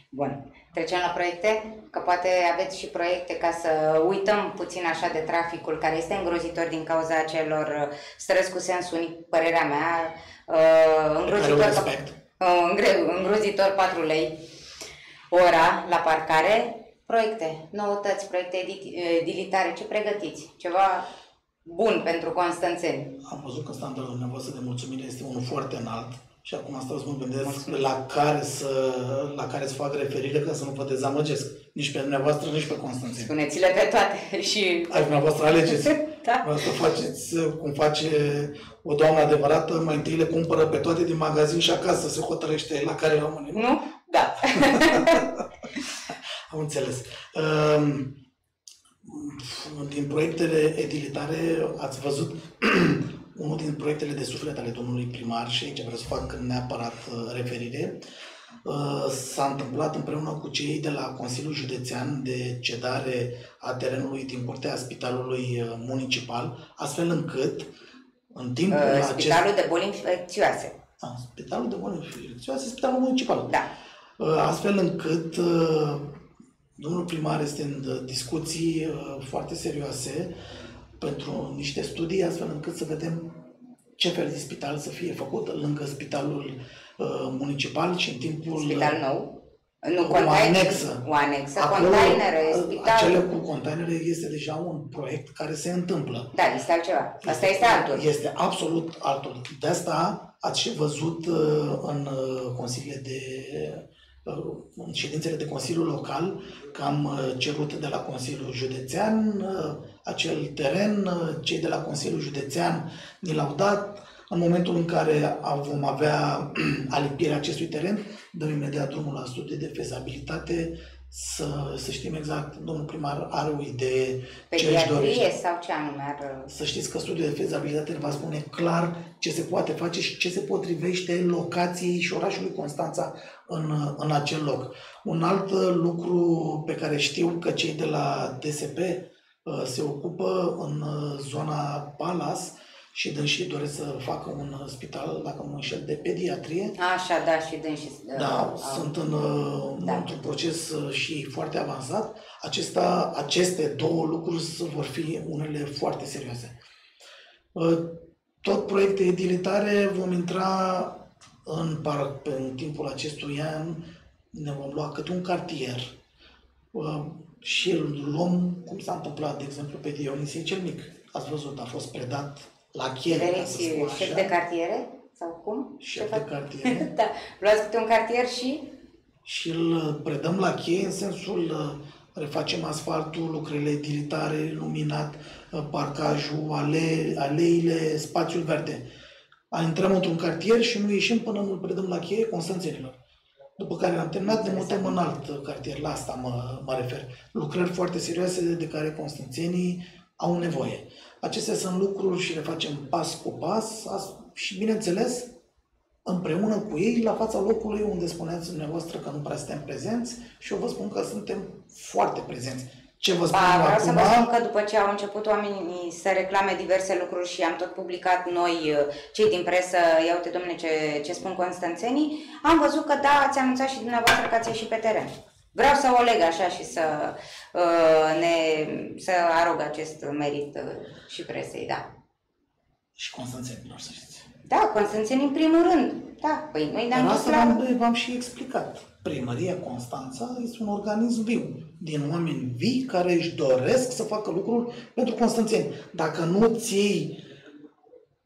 Bun. Trecem la proiecte? Că poate aveți și proiecte ca să uităm puțin așa de traficul care este îngrozitor din cauza celor străzi cu sens unic, părerea mea, uh, îngrozitor, uh, îngrozitor 4 lei ora la parcare. Proiecte, noutăți, proiecte edilitare, ce pregătiți? Ceva bun pentru constanțeni? Am văzut că standardul dumneavoastră de mulțumire este unul foarte înalt și acum stau să mă gândesc la care, să, la care să fac referire ca să nu vă dezamăgesc. Nici pe dumneavoastră, nici pe Constantin. Spuneți-le pe toate și... Ai dumneavoastră alegeți. da. Vreau să faceți cum face o doamnă adevărată, mai întâi le cumpără pe toate din magazin și acasă se hotărăște la care rămâne. Nu? Da. Am înțeles. Um, din proiectele edilitare ați văzut unul din proiectele de suflet ale domnului primar și aici vreau să fac neapărat uh, referire. Uh, s-a întâmplat împreună cu cei de la Consiliul Județean de cedare a terenului din partea Spitalului uh, Municipal, astfel încât în timpul uh, acest... Spitalul de boli infecțioase. Da, Spitalul de boli infecțioase, Spitalul Municipal. Da. Astfel încât domnul primar este în discuții foarte serioase pentru niște studii, astfel încât să vedem ce fel de spital să fie făcut lângă spitalul uh, municipal și în timpul... Spital nou? Nu, o anexă. O anexă, Acolo, containere, uh, spital. Acele cu containere este deja un proiect care se întâmplă. Da, este altceva. Asta este altul. Este absolut altul. De asta ați și văzut uh, în uh, consiliile de în ședințele de Consiliu Local că am uh, cerut de la Consiliul Județean uh, acel teren, uh, cei de la Consiliul Județean ni l-au dat. În momentul în care vom avea alipirea acestui teren, dăm imediat drumul la studii de fezabilitate să, să știm exact, domnul primar are o idee ce își dorește. sau ce anume ar... Să știți că studiul de fezabilitate va spune clar ce se poate face și ce se potrivește locației și orașului Constanța în, în acel loc. Un alt lucru pe care știu că cei de la DSP uh, se ocupă în uh, zona Palas și dânsii doresc să facă un uh, spital, dacă mă înșel, de pediatrie. Așa, da, și dânsii. Da, da sunt în, uh, da. într-un proces uh, și foarte avansat. Acesta, aceste două lucruri vor fi unele foarte serioase. Tot proiecte edilitare vom intra în, în timpul acestui an, ne vom lua câte un cartier și îl luăm, cum s-a întâmplat, de exemplu, pe Dionisie cel Mic. Ați văzut, a fost predat la Chiere, ca să spun șef așa. de cartiere? Sau cum? Șef de cartiere. da. Luați câte un cartier și? Și îl predăm la cheie în sensul uh, refacem asfaltul, lucrurile edilitare, luminat, uh, parcajul, ale, aleile, spațiul verde. Intrăm într-un cartier și nu ieșim până nu îl predăm la cheie constanțenilor. După care am terminat, ne mutăm în alt cartier, la asta mă, mă refer. Lucrări foarte serioase de care constanțenii au nevoie. Acestea sunt lucruri și le facem pas cu pas și, bineînțeles, împreună cu ei la fața locului unde spuneați dumneavoastră că nu prea suntem prezenți și eu vă spun că suntem foarte prezenți. Ce vă spun ba, vreau acum? să vă spun că după ce au început oamenii să reclame diverse lucruri și am tot publicat noi, uh, cei din presă, ia uite domnule ce, ce spun constanțenii, am văzut că da, ați anunțat și dumneavoastră că ați ieșit pe teren. Vreau să o leg așa și să, uh, ne, să arog acest merit uh, și presei, da. Și Constanțenilor, să știți. Da, Constanțeni în primul rând. Da, păi noi ne-am dus la... v-am și explicat. Primăria Constanța este un organism viu, din oameni vii care își doresc să facă lucruri pentru Constanțeni. Dacă nu ții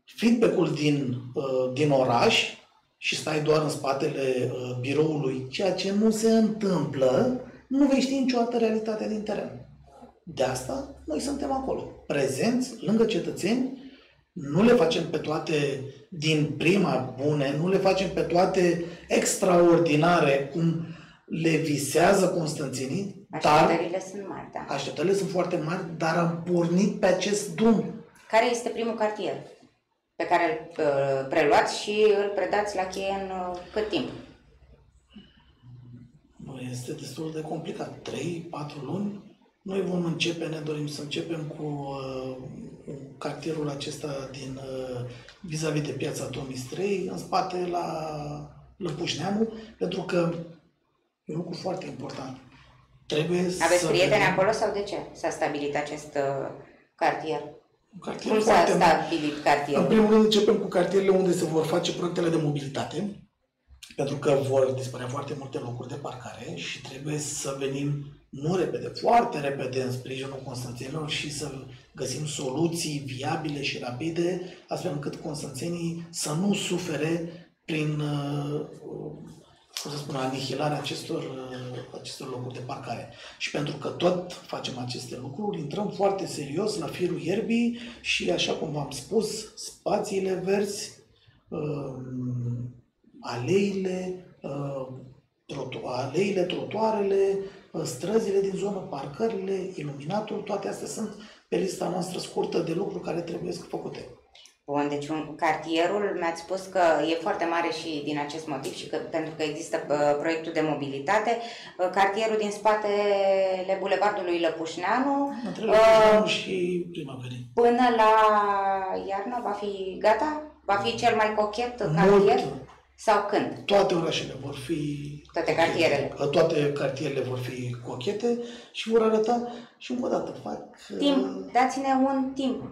feedback-ul din, uh, din oraș, și stai doar în spatele uh, biroului, ceea ce nu se întâmplă, nu vei ști niciodată realitatea din teren. De asta noi suntem acolo, prezenți, lângă cetățeni, nu le facem pe toate din prima bune, nu le facem pe toate extraordinare, cum le visează Constanțenii. Așteptările dar, sunt mari, da. Așteptările sunt foarte mari, dar am pornit pe acest drum. Care este primul cartier? pe care îl uh, preluați și îl predați la cheie în uh, cât timp? Este destul de complicat. 3-4 luni. Noi vom începe, ne dorim să începem cu uh, cartierul acesta din uh, vis-a-vis de piața Tomis 3, în spate la Lăpușneanu, pentru că e un lucru foarte important. Trebuie Aveți să prieteni vedem... acolo sau de ce s-a stabilit acest uh, cartier? cartier Cum s-a stabilit cartierul? În primul rând începem cu cartierele unde se vor face proiectele de mobilitate, pentru că vor dispărea foarte multe locuri de parcare și trebuie să venim nu repede, foarte repede în sprijinul constanțenilor și să găsim soluții viabile și rapide, astfel încât constanțenii să nu sufere prin, uh, cum să spun, anihilarea acestor, uh, acestor locuri de parcare. Și pentru că tot facem aceste lucruri, intrăm foarte serios la firul ierbii și, așa cum v-am spus, spațiile verzi, uh, aleile, aleile, trotuarele, străzile din zonă, parcările, iluminatul, toate astea sunt pe lista noastră scurtă de lucruri care trebuie făcute. Bun, deci un, cartierul mi-ați spus că e foarte mare și din acest motiv și că pentru că există uh, proiectul de mobilitate. Uh, cartierul din spatele Bulevardului Lăpușneanu uh, și primăverii. Până la iarnă va fi gata? Va fi cel mai cochet cartier? Mult. Sau când? Toate orașele vor fi... Toate cartierele. Toate cartierele vor fi cochete și vor arăta și încă o dată fac... Timp. Uh, Dați-ne un timp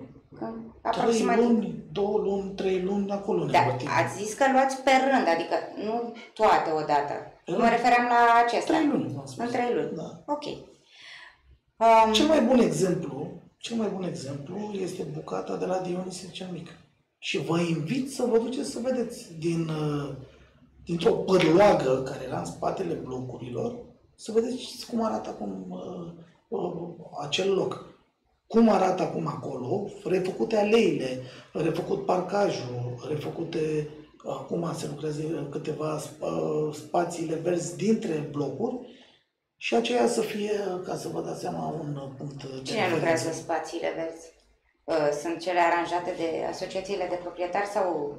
aproximativ... Trei luni, două luni, trei luni, acolo da, ne ați zis că luați pe rând, adică nu toate odată. Pe mă refeream la acesta. Trei luni, În trei luni. Da. Ok. Um... Cel mai bun exemplu, cel mai bun exemplu este bucata de la Dionisie cel Mic. Și vă invit să vă duceți să vedeți din, uh, dintr-o părloagă care era în spatele blocurilor, să vedeți cum arată acum uh, uh, acel loc cum arată acum acolo, refăcute aleile, refăcut parcajul, refăcute, acum se lucrează câteva spațiile verzi dintre blocuri și aceea să fie, ca să vă dați seama, un punct de Cine lucrează spațiile verzi? Uh, sunt cele aranjate de asociațiile de proprietari sau...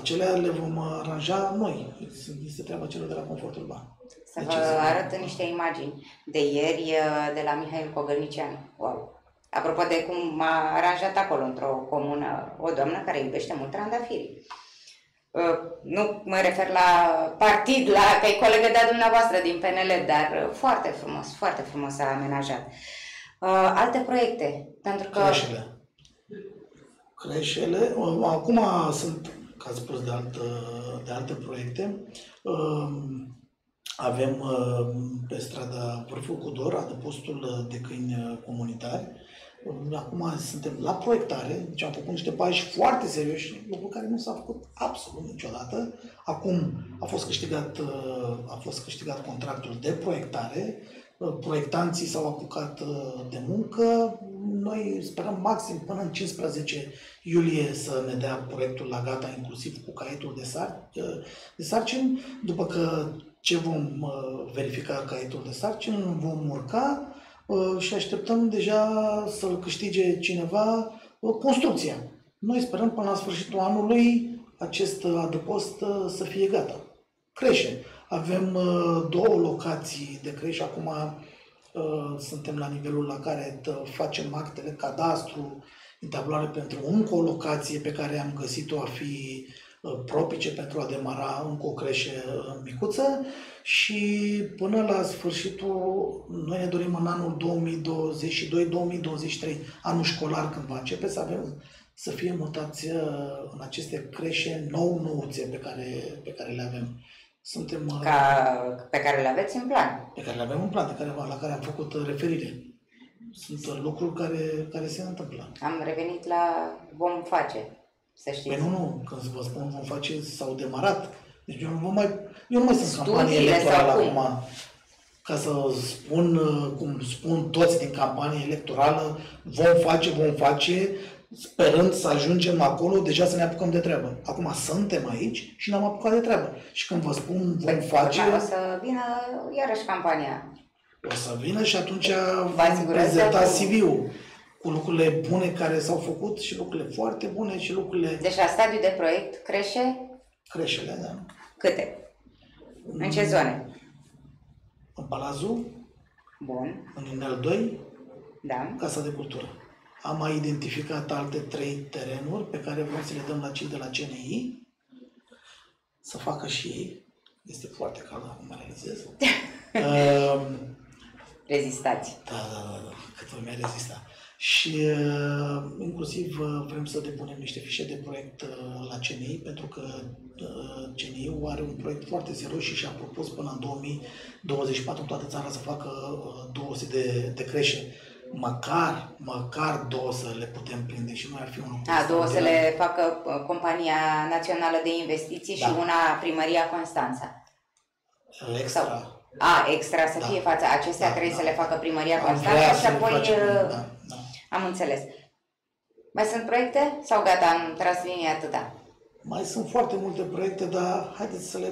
Acelea le vom aranja noi. Este treaba celor de la Confort Urban. Să deci, vă arăt niște imagini de ieri uh, de la Mihail Cogălnician. Wow! Apropo de cum m-a aranjat acolo, într-o comună, o doamnă care iubește mult trandafirii. Uh, nu mă refer la partid, la că e colegă de-a dumneavoastră din PNL, dar foarte frumos, foarte frumos a amenajat. Uh, alte proiecte, pentru că... Creșele. Creșele. Acum sunt, ca spus, de, altă, de alte proiecte. Uh, avem pe strada Vârful Cudor, adăpostul de câini comunitari, Acum suntem la proiectare, deci am făcut niște pași foarte serioși, lucru care nu s-a făcut absolut niciodată. Acum a fost câștigat, uh, a fost câștigat contractul de proiectare, uh, proiectanții s-au apucat uh, de muncă, noi sperăm maxim până în 15 iulie să ne dea proiectul la gata, inclusiv cu caietul de, sar, de sarcini, după că ce vom verifica caietul de sarcini, vom urca Uh, și așteptăm deja să-l câștige cineva uh, construcția. Noi sperăm până la sfârșitul anului acest adăpost uh, să fie gata. Crește. Avem două locații de creșe. Acum suntem la nivelul la care facem actele cadastru, entablare pentru încă o locație pe care am găsit-o a fi propice pentru a demara încă o creșe micuță și până la sfârșitul, noi ne dorim în anul 2022-2023, anul școlar când va începe, să avem să fie mutați uh, în aceste creșe nou-nouțe pe care, pe care le avem. Suntem, uh, Ca, pe care le aveți în plan. Pe care le avem în plan, pe care, la care am făcut referire. Sunt lucruri care, care se întâmplă. Am revenit la vom face, să știți. Păi nu, nu, când vă spun vom face, s-au demarat. Deci eu nu mai, eu nu mai sunt în campanie electorală acum ca să spun, cum spun toți din campanie electorală, vom face, vom face, sperând să ajungem acolo, deja să ne apucăm de treabă. Acum suntem aici și ne-am apucat de treabă. Și când vă spun vom păi, face... O să vină iarăși campania. O să vină și atunci vom prezenta CV-ul cu lucrurile bune care s-au făcut și lucrurile foarte bune și lucrurile... Deci la stadiu de proiect crește Creșele, da. Câte? În ce zone? În Palazul. Bun. În Inel 2. Da. Casa de Cultură. Am mai identificat alte trei terenuri pe care vrem să le dăm la cei de la CNI să facă și ei. Este foarte cald acum, mă realizez. uh, Rezistați. Da, da, da, da, cât voi mai rezista. și uh, inclusiv uh, vrem să depunem niște fișe de proiect uh, la CNI, pentru că CNI are un proiect foarte serios și și-a propus până în 2024 în toată țara să facă 200 de, de creșe. Măcar, măcar două să le putem prinde și nu ar fi un A, două să le facă Compania Națională de Investiții da. și una Primăria Constanța. Extra. Sau... A, extra să da. fie față. Acestea da, trebuie da. să le facă Primăria Constanța și apoi... Da, da. Am înțeles. Mai sunt proiecte sau gata, am tras linia atâta? Mai sunt foarte multe proiecte, dar haideți să le...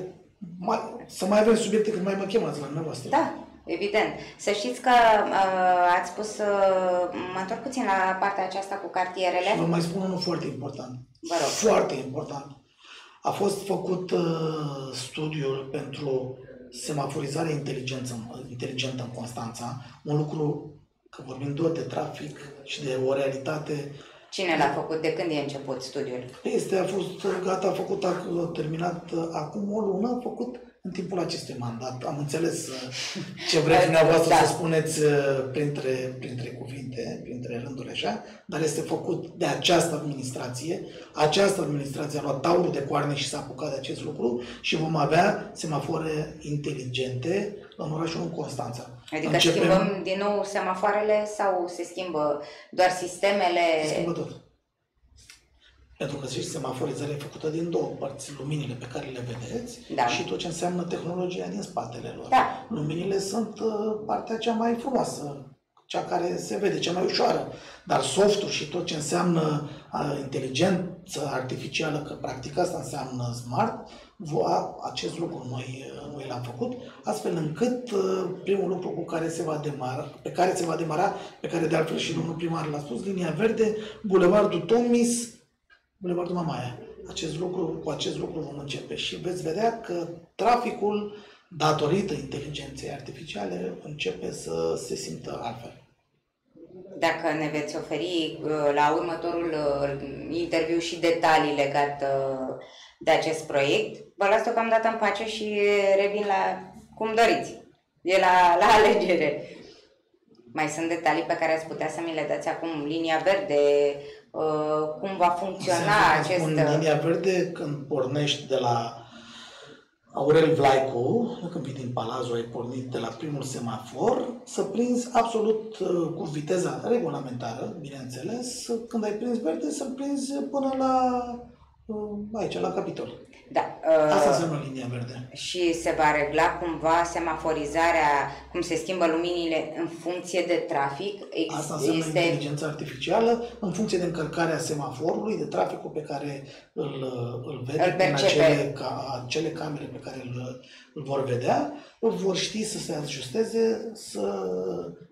Mai, să mai avem subiecte când mai mă chemați la dumneavoastră. Da, evident. Să știți că uh, ați spus, uh, mă întorc puțin la partea aceasta cu cartierele. Și vă mai spun unul foarte important. Vă rog. Foarte important. A fost făcut uh, studiul pentru semaforizare inteligentă în Constanța, un lucru că vorbim doar de trafic și de o realitate. Cine l-a făcut? De când e început studiul? Este, a fost gata, a făcut, a terminat acum o lună, a făcut în timpul acestui mandat. Am înțeles uh, ce vreți dumneavoastră da. să spuneți uh, printre, printre cuvinte, printre rânduri așa, dar este făcut de această administrație. Această administrație a luat taurul de coarne și s-a apucat de acest lucru și vom avea semafore inteligente în orașul Constanța. Adică Începem... schimbăm din nou semafoarele sau se schimbă doar sistemele? Se schimbă tot. Pentru că zici, semaforizarea e făcută din două părți, luminile pe care le vedeți da. și tot ce înseamnă tehnologia din spatele lor. Da. Luminile sunt uh, partea cea mai frumoasă, cea care se vede, cea mai ușoară. Dar softul și tot ce înseamnă uh, inteligență artificială, că practic asta înseamnă smart, acest lucru noi, uh, noi l-am făcut, astfel încât primul lucru cu care se va demara, pe care se va demara, pe care de altfel și domnul primar l-a spus, linia verde, Bulevardul Tomis, Bulevardul Mamaia. Acest lucru, cu acest lucru vom începe și veți vedea că traficul, datorită inteligenței artificiale, începe să se simtă altfel. Dacă ne veți oferi uh, la următorul uh, interviu și detalii legate uh, de acest proiect, vă las deocamdată în pace și revin la cum doriți. E la, la alegere. Mai sunt detalii pe care ați putea să mi le dați acum, linia verde, Uh, cum va funcționa acest... În linia verde, când pornești de la Aurel Vlaicu, când vii din Palazul, ai pornit de la primul semafor, să prinzi absolut uh, cu viteza regulamentară, bineînțeles, când ai prins verde, să prinzi până la uh, aici, la capitol. Da. Asta uh, înseamnă linia verde. Și se va regla cumva semaforizarea, cum se schimbă luminile în funcție de trafic? Asta înseamnă este... inteligența artificială în funcție de încărcarea semaforului, de traficul pe care îl, îl vede, îl în acele, ca, acele camere pe care îl, îl vor vedea, vor ști să se ajusteze, să,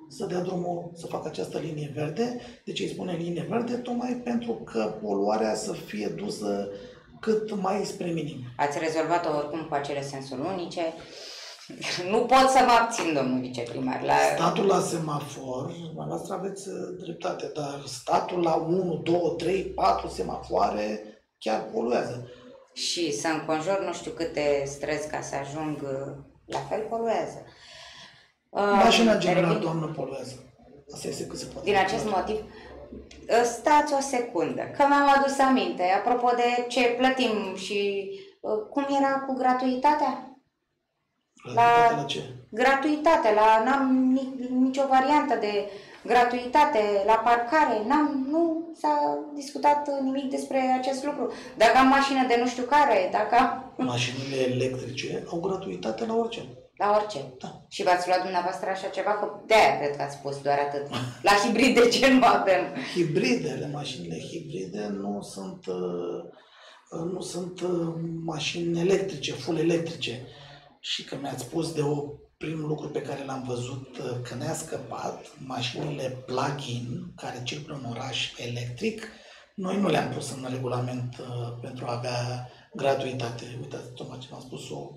să dea drumul, să facă această linie verde. De ce îi spune linie verde? Tocmai pentru că poluarea să fie dusă cât mai spre minim. Ați rezolvat-o oricum cu acele sensuri unice. Nu pot să mă abțin, domnul viceprimar. La... Statul la semafor, dumneavoastră aveți uh, dreptate, dar statul la 1, 2, 3, 4 semafoare chiar poluează. Și să înconjur nu știu câte străzi ca să ajung, uh, la fel poluează. Mașina uh, general, doamnă, poluează. Asta este cât se poate. Din acest motiv, Ă, stați o secundă, că mi-am adus aminte, apropo de ce plătim și ă, cum era cu gratuitatea? La, la ce? Gratuitate, la, n-am nicio variantă de gratuitate la parcare, n-am, nu s-a discutat nimic despre acest lucru. Dacă am mașină de nu știu care, dacă am... Mașinile electrice au gratuitate la orice. La orice. Da. Și v-ați luat dumneavoastră așa ceva? Că de-aia cred că ați spus doar atât. La hibride ce nu avem? Hibridele, mașinile hibride nu sunt, uh, nu sunt uh, mașini electrice, full electrice. Și că mi-ați spus de o primul lucru pe care l-am văzut uh, că ne-a scăpat, mașinile plug-in care circulă în oraș electric, noi nu le-am pus în regulament pentru a avea gratuitate. Uitați, tocmai ce am spus, o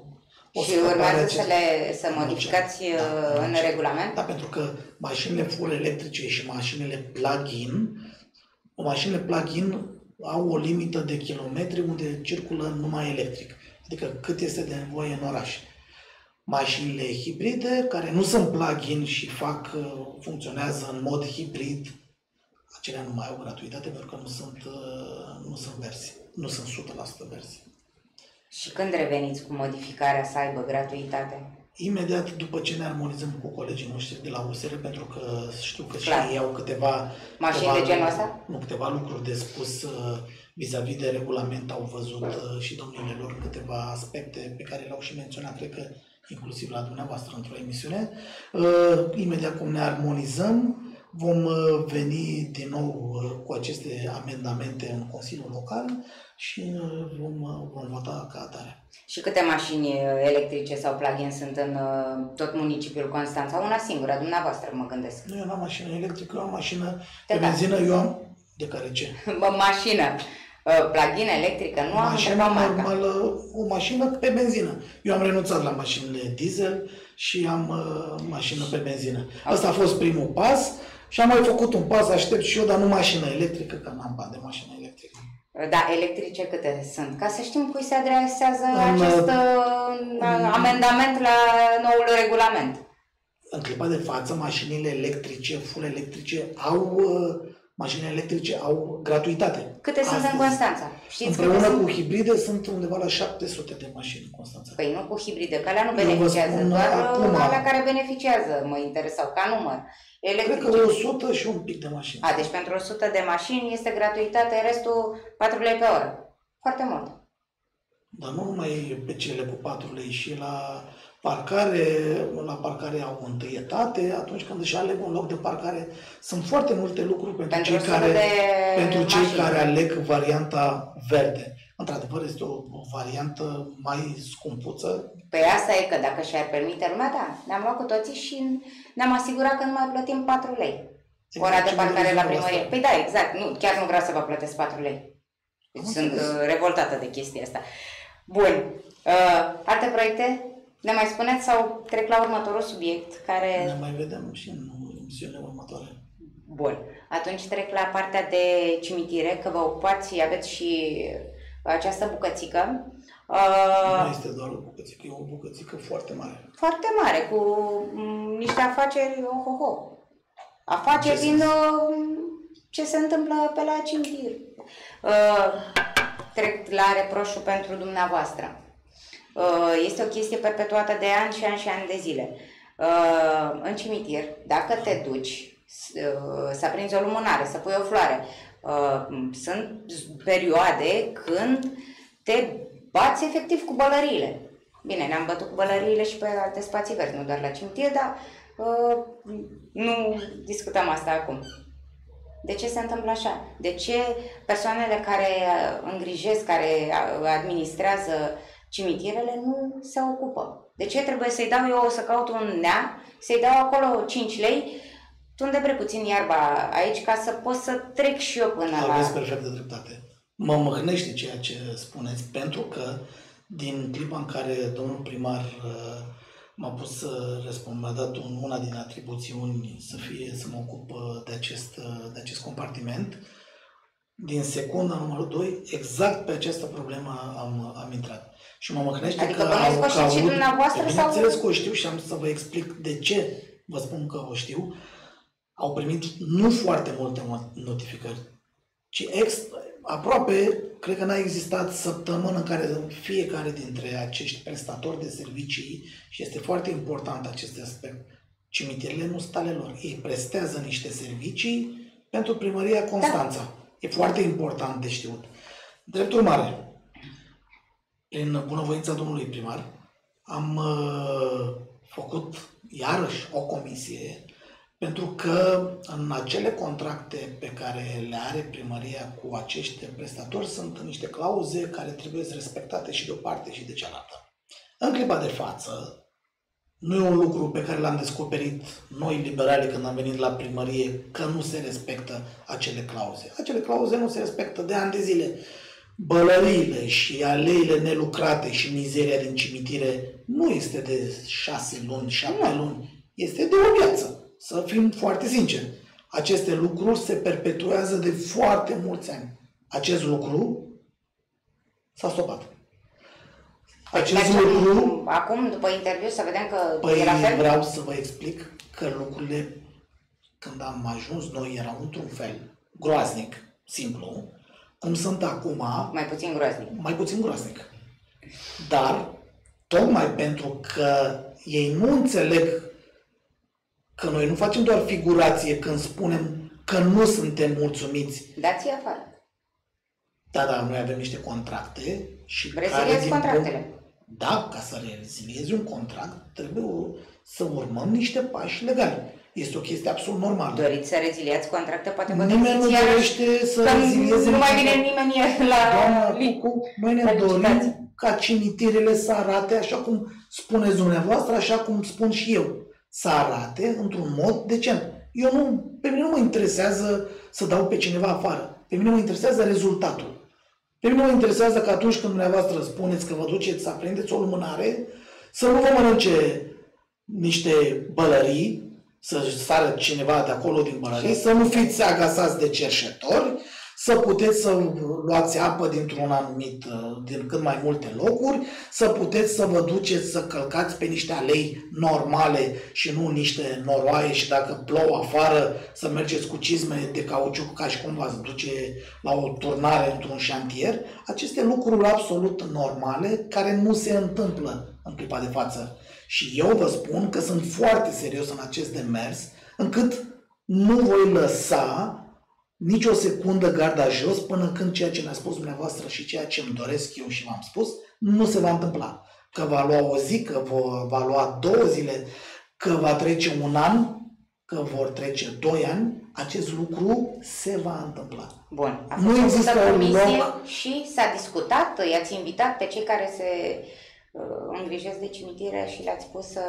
și urmează să le să modificați da, uh, în regulament? Da, pentru că mașinile full electrice și mașinile plug-in, mașinile plug-in au o limită de kilometri unde circulă numai electric. Adică cât este de nevoie în oraș. Mașinile hibride, care nu sunt plug-in și fac, uh, funcționează în mod hibrid, acelea nu mai au gratuitate pentru că nu sunt, uh, nu sunt verzi, nu sunt 100% verzi. Și când reveniți cu modificarea să aibă gratuitate? Imediat după ce ne armonizăm cu colegii noștri de la USR, pentru că știu că Clar. și ei au câteva... Mașini câteva, de genul ăsta? Nu, câteva lucruri de spus uh, vis-a-vis de regulament, au văzut uh, și domnile lor câteva aspecte pe care le-au și menționat, cred că inclusiv la dumneavoastră într-o emisiune. Uh, Imediat cum ne armonizăm, vom uh, veni din nou uh, cu aceste amendamente în Consiliul Local și uh, vom, uh, vom vota ca atare. Și câte mașini uh, electrice sau plug-in sunt în uh, tot municipiul Constanța? Una singură, dumneavoastră, mă gândesc. Nu, eu n-am mașină electrică, eu am mașină De pe care? benzină, eu am... De care ce? Bă, mașină, uh, plug-in electrică, nu am mașină întrebat marca. normală, o mașină pe benzină. Eu am renunțat la mașinile diesel și am uh, mașină pe benzină. Asta a fost primul pas și am mai făcut un pas, aștept și eu, dar nu mașină electrică, că n-am bani de mașină electrică. Da, electrice câte sunt? Ca să știm cui se adresează În, acest în- uh, amendament la noul regulament. În clipa de față, mașinile electrice, full electrice, au uh, mașinile electrice au gratuitate. Câte sunt în Astăzi. Constanța? Știți câte Împreună sunt? cu hibride sunt undeva la 700 de mașini în Constanța. Păi nu cu hibride, că alea nu Eu vă beneficiază, spun doar acum. acum. alea care beneficiază mă interesau, ca număr. Cred Electrice. că 100 și un pic de mașini. A, deci pentru 100 de mașini este gratuitate, restul 4 lei pe oră. Foarte mult. Dar nu numai pe cele cu 4 lei și la parcare, la parcare au întâietate, atunci când își aleg un loc de parcare. Sunt foarte multe lucruri pentru, Pentru cei, 100 care, de pentru cei mașini. care aleg varianta verde. Într-adevăr, este o variantă mai scumpuță. Păi asta e că dacă și-ar permite lumea, da, ne-am luat cu toții și ne-am asigurat că nu mai plătim 4 lei. Exact Ora de ce parcare vedeți la dumneavoastră. primărie. Păi da, exact. Nu, chiar nu vreau să vă plătesc 4 lei. Deci Am sunt înțeles. uh, revoltată de chestia asta. Bun. Uh, alte proiecte? Ne mai spuneți sau trec la următorul subiect care... Ne mai vedem și în emisiunile următoare. Bun. Atunci trec la partea de cimitire, că vă ocupați, aveți și această bucățică. Uh, Nu este doar o bucățică, e o bucățică foarte mare. foarte mare, cu m, niște afaceri, ohoho. Afaceri Ce din sens? uh, ce se întâmplă pe la cimitir. Uh, trec la reproșul pentru dumneavoastră. Uh, este o chestie perpetuată de ani și ani și ani de zile. Uh, în cimitir, dacă te duci s- uh, să aprinzi o lumânare, să pui o floare, uh, sunt perioade când te bați efectiv cu bălăriile. Bine, ne-am bătut cu bălăriile și pe alte spații verzi, nu doar la cimitir, dar uh, nu discutăm asta acum. De ce se întâmplă așa? De ce persoanele care uh, îngrijesc, care uh, administrează cimitirele nu se ocupă? De ce trebuie să-i dau eu să caut un nea, să-i dau acolo 5 lei, tunde puțin iarba aici ca să pot să trec și eu până la... Aveți perfectă dreptate. Mă măhnește ceea ce spuneți, pentru că din clipa în care domnul primar uh, m-a pus să răspund, mi-a dat un, una din atribuțiuni să fie să mă ocup uh, de acest, uh, de acest compartiment, din secunda numărul 2, exact pe această problemă am, am intrat. Și mă măhnește Adică că bănuiesc că o știți și aud- dumneavoastră Păi, sau- Bineînțeles că o știu și am să vă explic de ce vă spun că o știu. Au primit nu foarte multe mo- notificări, ci ex, aproape, cred că n-a existat săptămână în care fiecare dintre acești prestatori de servicii, și este foarte important acest aspect, cimitirele nu sunt ale lor. Ei prestează niște servicii pentru primăria Constanța. E foarte important de știut. Drept urmare, prin bunăvoința domnului primar, am uh, făcut iarăși o comisie pentru că în acele contracte pe care le are primăria cu acești prestatori sunt niște clauze care trebuie respectate și de o parte și de cealaltă. În clipa de față, nu e un lucru pe care l-am descoperit noi liberali când am venit la primărie că nu se respectă acele clauze. Acele clauze nu se respectă de ani de zile. Bălăriile și aleile nelucrate și mizeria din cimitire nu este de șase luni, șapte luni. Este de o viață. Să fim foarte sinceri. Aceste lucruri se perpetuează de foarte mulți ani. Acest lucru s-a stopat. Acest Mergem lucru Acum, după interviu, să vedem că Păi e la fel? vreau să vă explic că lucrurile, când am ajuns noi, erau într-un fel. groaznic, simplu, cum sunt acum, Mai puțin groaznic. mai puțin groaznic. Dar, tocmai pentru că ei nu înțeleg că noi nu facem doar figurație când spunem că nu suntem mulțumiți. Dați-i afară. Da, da, noi avem niște contracte și Reziliați din contractele. punct- Da, ca să reziliezi un contract, trebuie o- să urmăm niște pași legali. Este o chestie absolut normală. Doriți să reziliați contracte? Poate vă Nimeni nu găsiți iarăși dorește să că rezilieze nu mai niciodată. vine nimeni la Doamna li- Cucu, noi ne Felicitați. dorim ca cimitirele să arate așa cum spuneți dumneavoastră, așa cum spun și eu. Să arate într-un mod decent. Eu nu, pe mine nu mă interesează să dau pe cineva afară. Pe mine mă interesează rezultatul. Pe mine mă interesează că atunci când dumneavoastră spuneți că vă duceți să aprindeți o lumânare, să nu vă mănânce niște bălării, să sară cineva de acolo din bălării, să nu fiți agasați de cerșetori, să puteți să luați apă dintr-un anumit, uh, din cât mai multe locuri, să puteți să vă duceți să călcați pe niște alei normale și nu niște noroaie și dacă plouă afară să mergeți cu cizme de cauciuc ca și cum v-ați duce la o turnare într-un șantier. Aceste lucruri absolut normale care nu se întâmplă în clipa de față. Și eu vă spun că sunt foarte serios în acest demers, încât nu voi lăsa nici o secundă garda jos până când ceea ce ne-a spus dumneavoastră și ceea ce îmi doresc eu și v-am spus nu se va întâmpla. Că va lua o zi, că va, va lua două zile, că va trece un an, că vor trece doi ani, acest lucru se va întâmpla. Bun. A Nu fost există făcută un comisie loc- și s-a discutat, i-ați invitat pe cei care se uh, îngrijesc de cimitire și le-ați spus să...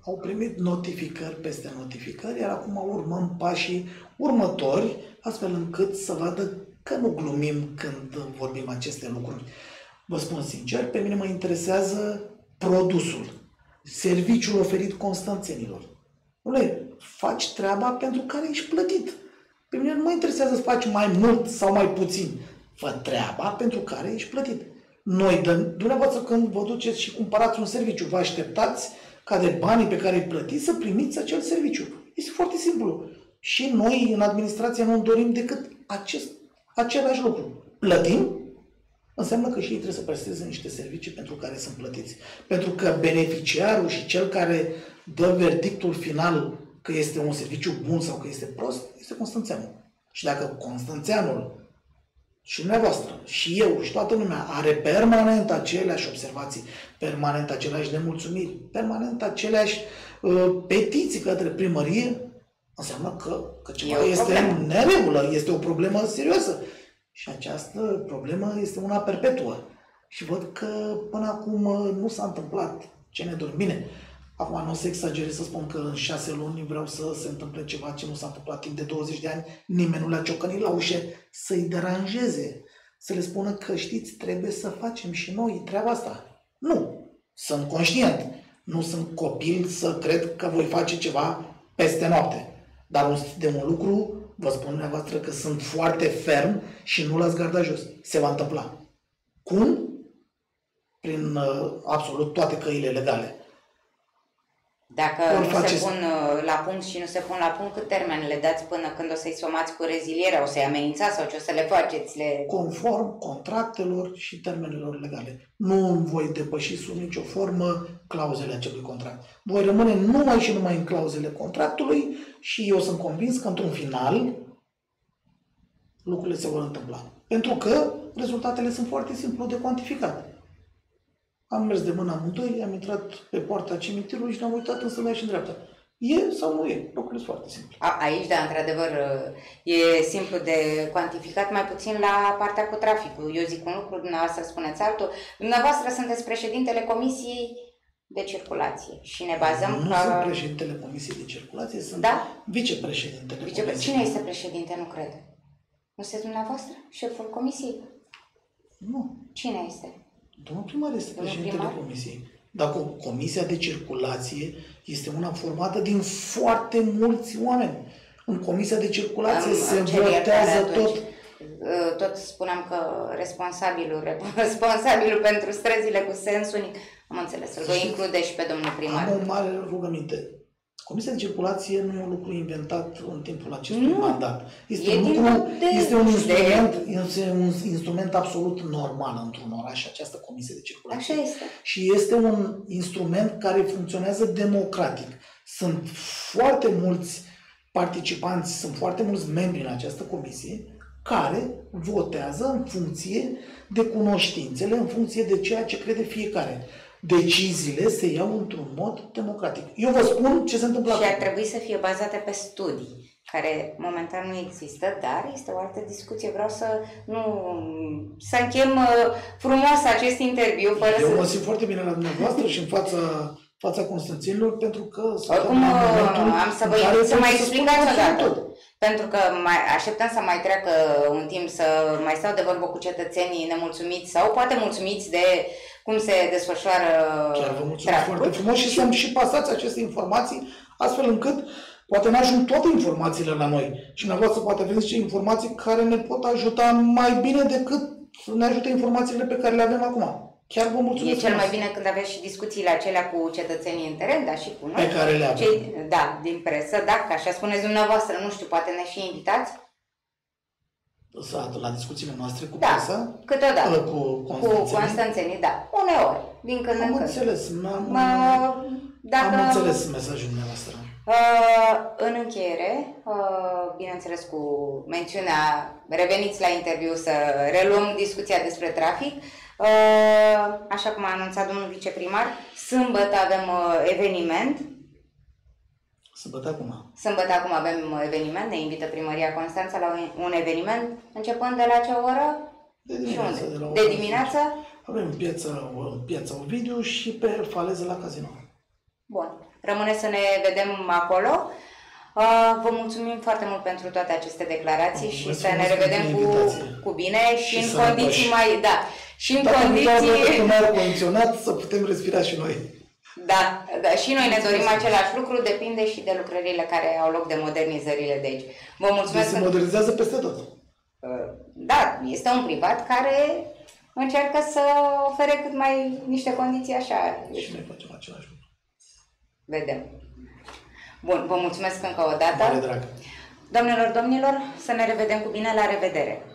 Au primit notificări peste notificări, iar acum urmăm pașii următori, astfel încât să vadă că nu glumim când vorbim aceste lucruri. Vă spun sincer, pe mine mă interesează produsul, serviciul oferit constanțenilor. Ule, faci treaba pentru care ești plătit. Pe mine nu mă interesează să faci mai mult sau mai puțin. Fă treaba pentru care ești plătit. Noi, dăm, dumneavoastră, când vă duceți și cumpărați un serviciu, vă așteptați ca de banii pe care îi plătiți să primiți acel serviciu. Este foarte simplu. Și noi, în administrație, nu dorim decât acest, același lucru. Plătim, înseamnă că și ei trebuie să presteze niște servicii pentru care sunt plătiți. Pentru că beneficiarul și cel care dă verdictul final că este un serviciu bun sau că este prost, este Constanțeanul. Și dacă Constanțeanul și dumneavoastră, și eu, și toată lumea are permanent aceleași observații, permanent aceleași nemulțumiri, permanent aceleași uh, petiții către primărie, înseamnă că, că ceva E o este problemă. în neregulă, este o problemă serioasă. Și această problemă este una perpetuă. Și văd că până acum uh, nu s-a întâmplat ce ne dorim. Bine, acum nu o să exagerez să spun că în șase luni vreau să se întâmple ceva ce nu s-a întâmplat timp de 20 de ani, nimeni nu le-a ciocănit la ușe să-i deranjeze, să le spună că știți, trebuie să facem și noi treaba asta. Nu, sunt conștient, nu sunt copil să cred că voi face ceva peste noapte. Dar un- de un lucru vă spun dumneavoastră că sunt foarte ferm și nu l-ați garda jos. Se va întâmpla. Cum? Prin uh, absolut toate căile legale. Dacă Ori nu se faceți- pun uh, la punct și nu se pun la punct, cât termen le dați până când o să-i somați cu rezilierea, o să-i amenințați sau ce o să le faceți? Le... conform contractelor și termenelor legale. Nu voi depăși sub nicio formă clauzele acelui contract. Voi rămâne numai și numai în clauzele contractului și eu sunt convins că într-un final lucrurile se vor întâmpla. Pentru că rezultatele sunt foarte simplu de cuantificat. Am mers de mână amândoi, am intrat pe poarta cimitirului și ne-am uitat în stânga și în dreapta. E sau nu e? Lucrurile sunt foarte simple. A, aici, da, într-adevăr, uh, e simplu de cuantificat, mai puțin la partea cu traficul. Eu zic un lucru, dumneavoastră spuneți altul. Dumneavoastră sunteți președintele Comisiei de Circulație și ne bazăm nu că... sunt președintele Comisiei de Circulație, sunt Da? vicepreședintele Vice... Comisiei. Cine este președinte? Nu cred. Nu sunteți dumneavoastră? Șeful Comisiei? Nu. Cine este? Domnul primar este Domnul președintele primar? comisiei. Dacă Comisia de Circulație este una formată din foarte mulți oameni. În Comisia de Circulație Am- se am cer iertare votează atunci. tot. Uh, Tot spuneam că responsabilul, responsabilul pentru străzile cu sens unic, am înțeles, îl voi Știți, include și pe domnul primar. Am o mare rugăminte. Comisia de circulație nu e un lucru inventat în timpul acestui Nu. mandat. Este E un, din lucru, de- este un de- instrument, este un instrument absolut normal într-un oraș, această comisie de circulație. Așa este. Și este un instrument care funcționează democratic. Sunt foarte mulți participanți, sunt foarte mulți membri în această comisie care votează în funcție de cunoștințele, în funcție de ceea ce crede fiecare. Deciziile se iau într-un mod democratic. Eu vă spun ce se întâmplă Și ar acum. trebui să fie bazate pe studii, care momentan nu există, dar este o altă discuție. Vreau să nu să închem uh, frumos acest interviu fără Eu să... mă simt foarte bine la dumneavoastră și în fața, fața Constanținilor pentru că suntem Oricum, în uh, momentul am să în vă care invit să trebuie mai spunem explicați absolut odată. tot. Pentru că mai așteptăm să mai treacă un timp să mai stau de vorbă cu cetățenii nemulțumiți sau poate mulțumiți de cum se desfășoară Chiar vă mulțumesc traficul. foarte frumos și să-mi și pasați aceste informații astfel încât poate ne ajung toate informațiile la noi și dumneavoastră poate aveți niște informații care ne pot ajuta mai bine decât să ne ajute informațiile pe care le avem acum. Chiar vă mulțumesc E cel mai frumos. bine când aveți și discuțiile acelea cu cetățenii în teren, dar și cu noi. Pe care le avem. Cei, da, din presă, dacă așa spuneți dumneavoastră, nu știu, poate ne și invitați? Să- La discuțiile noastre cu Da, presa, câteodată. cu Cu Constanțenii. Constanțenii, da. Uneori, din când în Am când. înțeles, am, Mă, dacă... am înțeles mesajul dumneavoastră. Uh, în încheiere, uh, bineînțeles cu mențiunea, reveniți la interviu să reluăm discuția despre trafic. Uh, așa cum a anunțat domnul viceprimar, sâmbătă avem uh, eveniment. Sâmbătă acum. Sâmbătă acum avem uh, eveniment, ne invită Primăria Constanța la un- un eveniment, începând de la ce oră? De Și dimineață. unde? De, la De ora dimineață? 10. Avem piața, piața Ovidiu și pe faleză la casino. Bun. Rămâne să ne vedem acolo. Uh, Vă mulțumim foarte mult pentru toate aceste declarații și Mulțumesc să ne frumos revedem pentru cu, invitație. cu bine și, Și în sănătoși. condiții mai... Da, și în Dacă nu doar condiții... cu un aer condiționat, să putem respira și noi. Da, da, și noi ne dorim același lucru, depinde și de lucrările care au loc de modernizările de aici. Vă Deci mulțumesc se pentru... modernizează peste tot. Uh, Da, este un privat care încearcă să ofere cât mai niște condiții așa. Și noi facem același lucru. Vedem. Bun, vă mulțumesc încă o dată. Mare drag. Doamnelor, domnilor, să ne revedem cu bine, la revedere!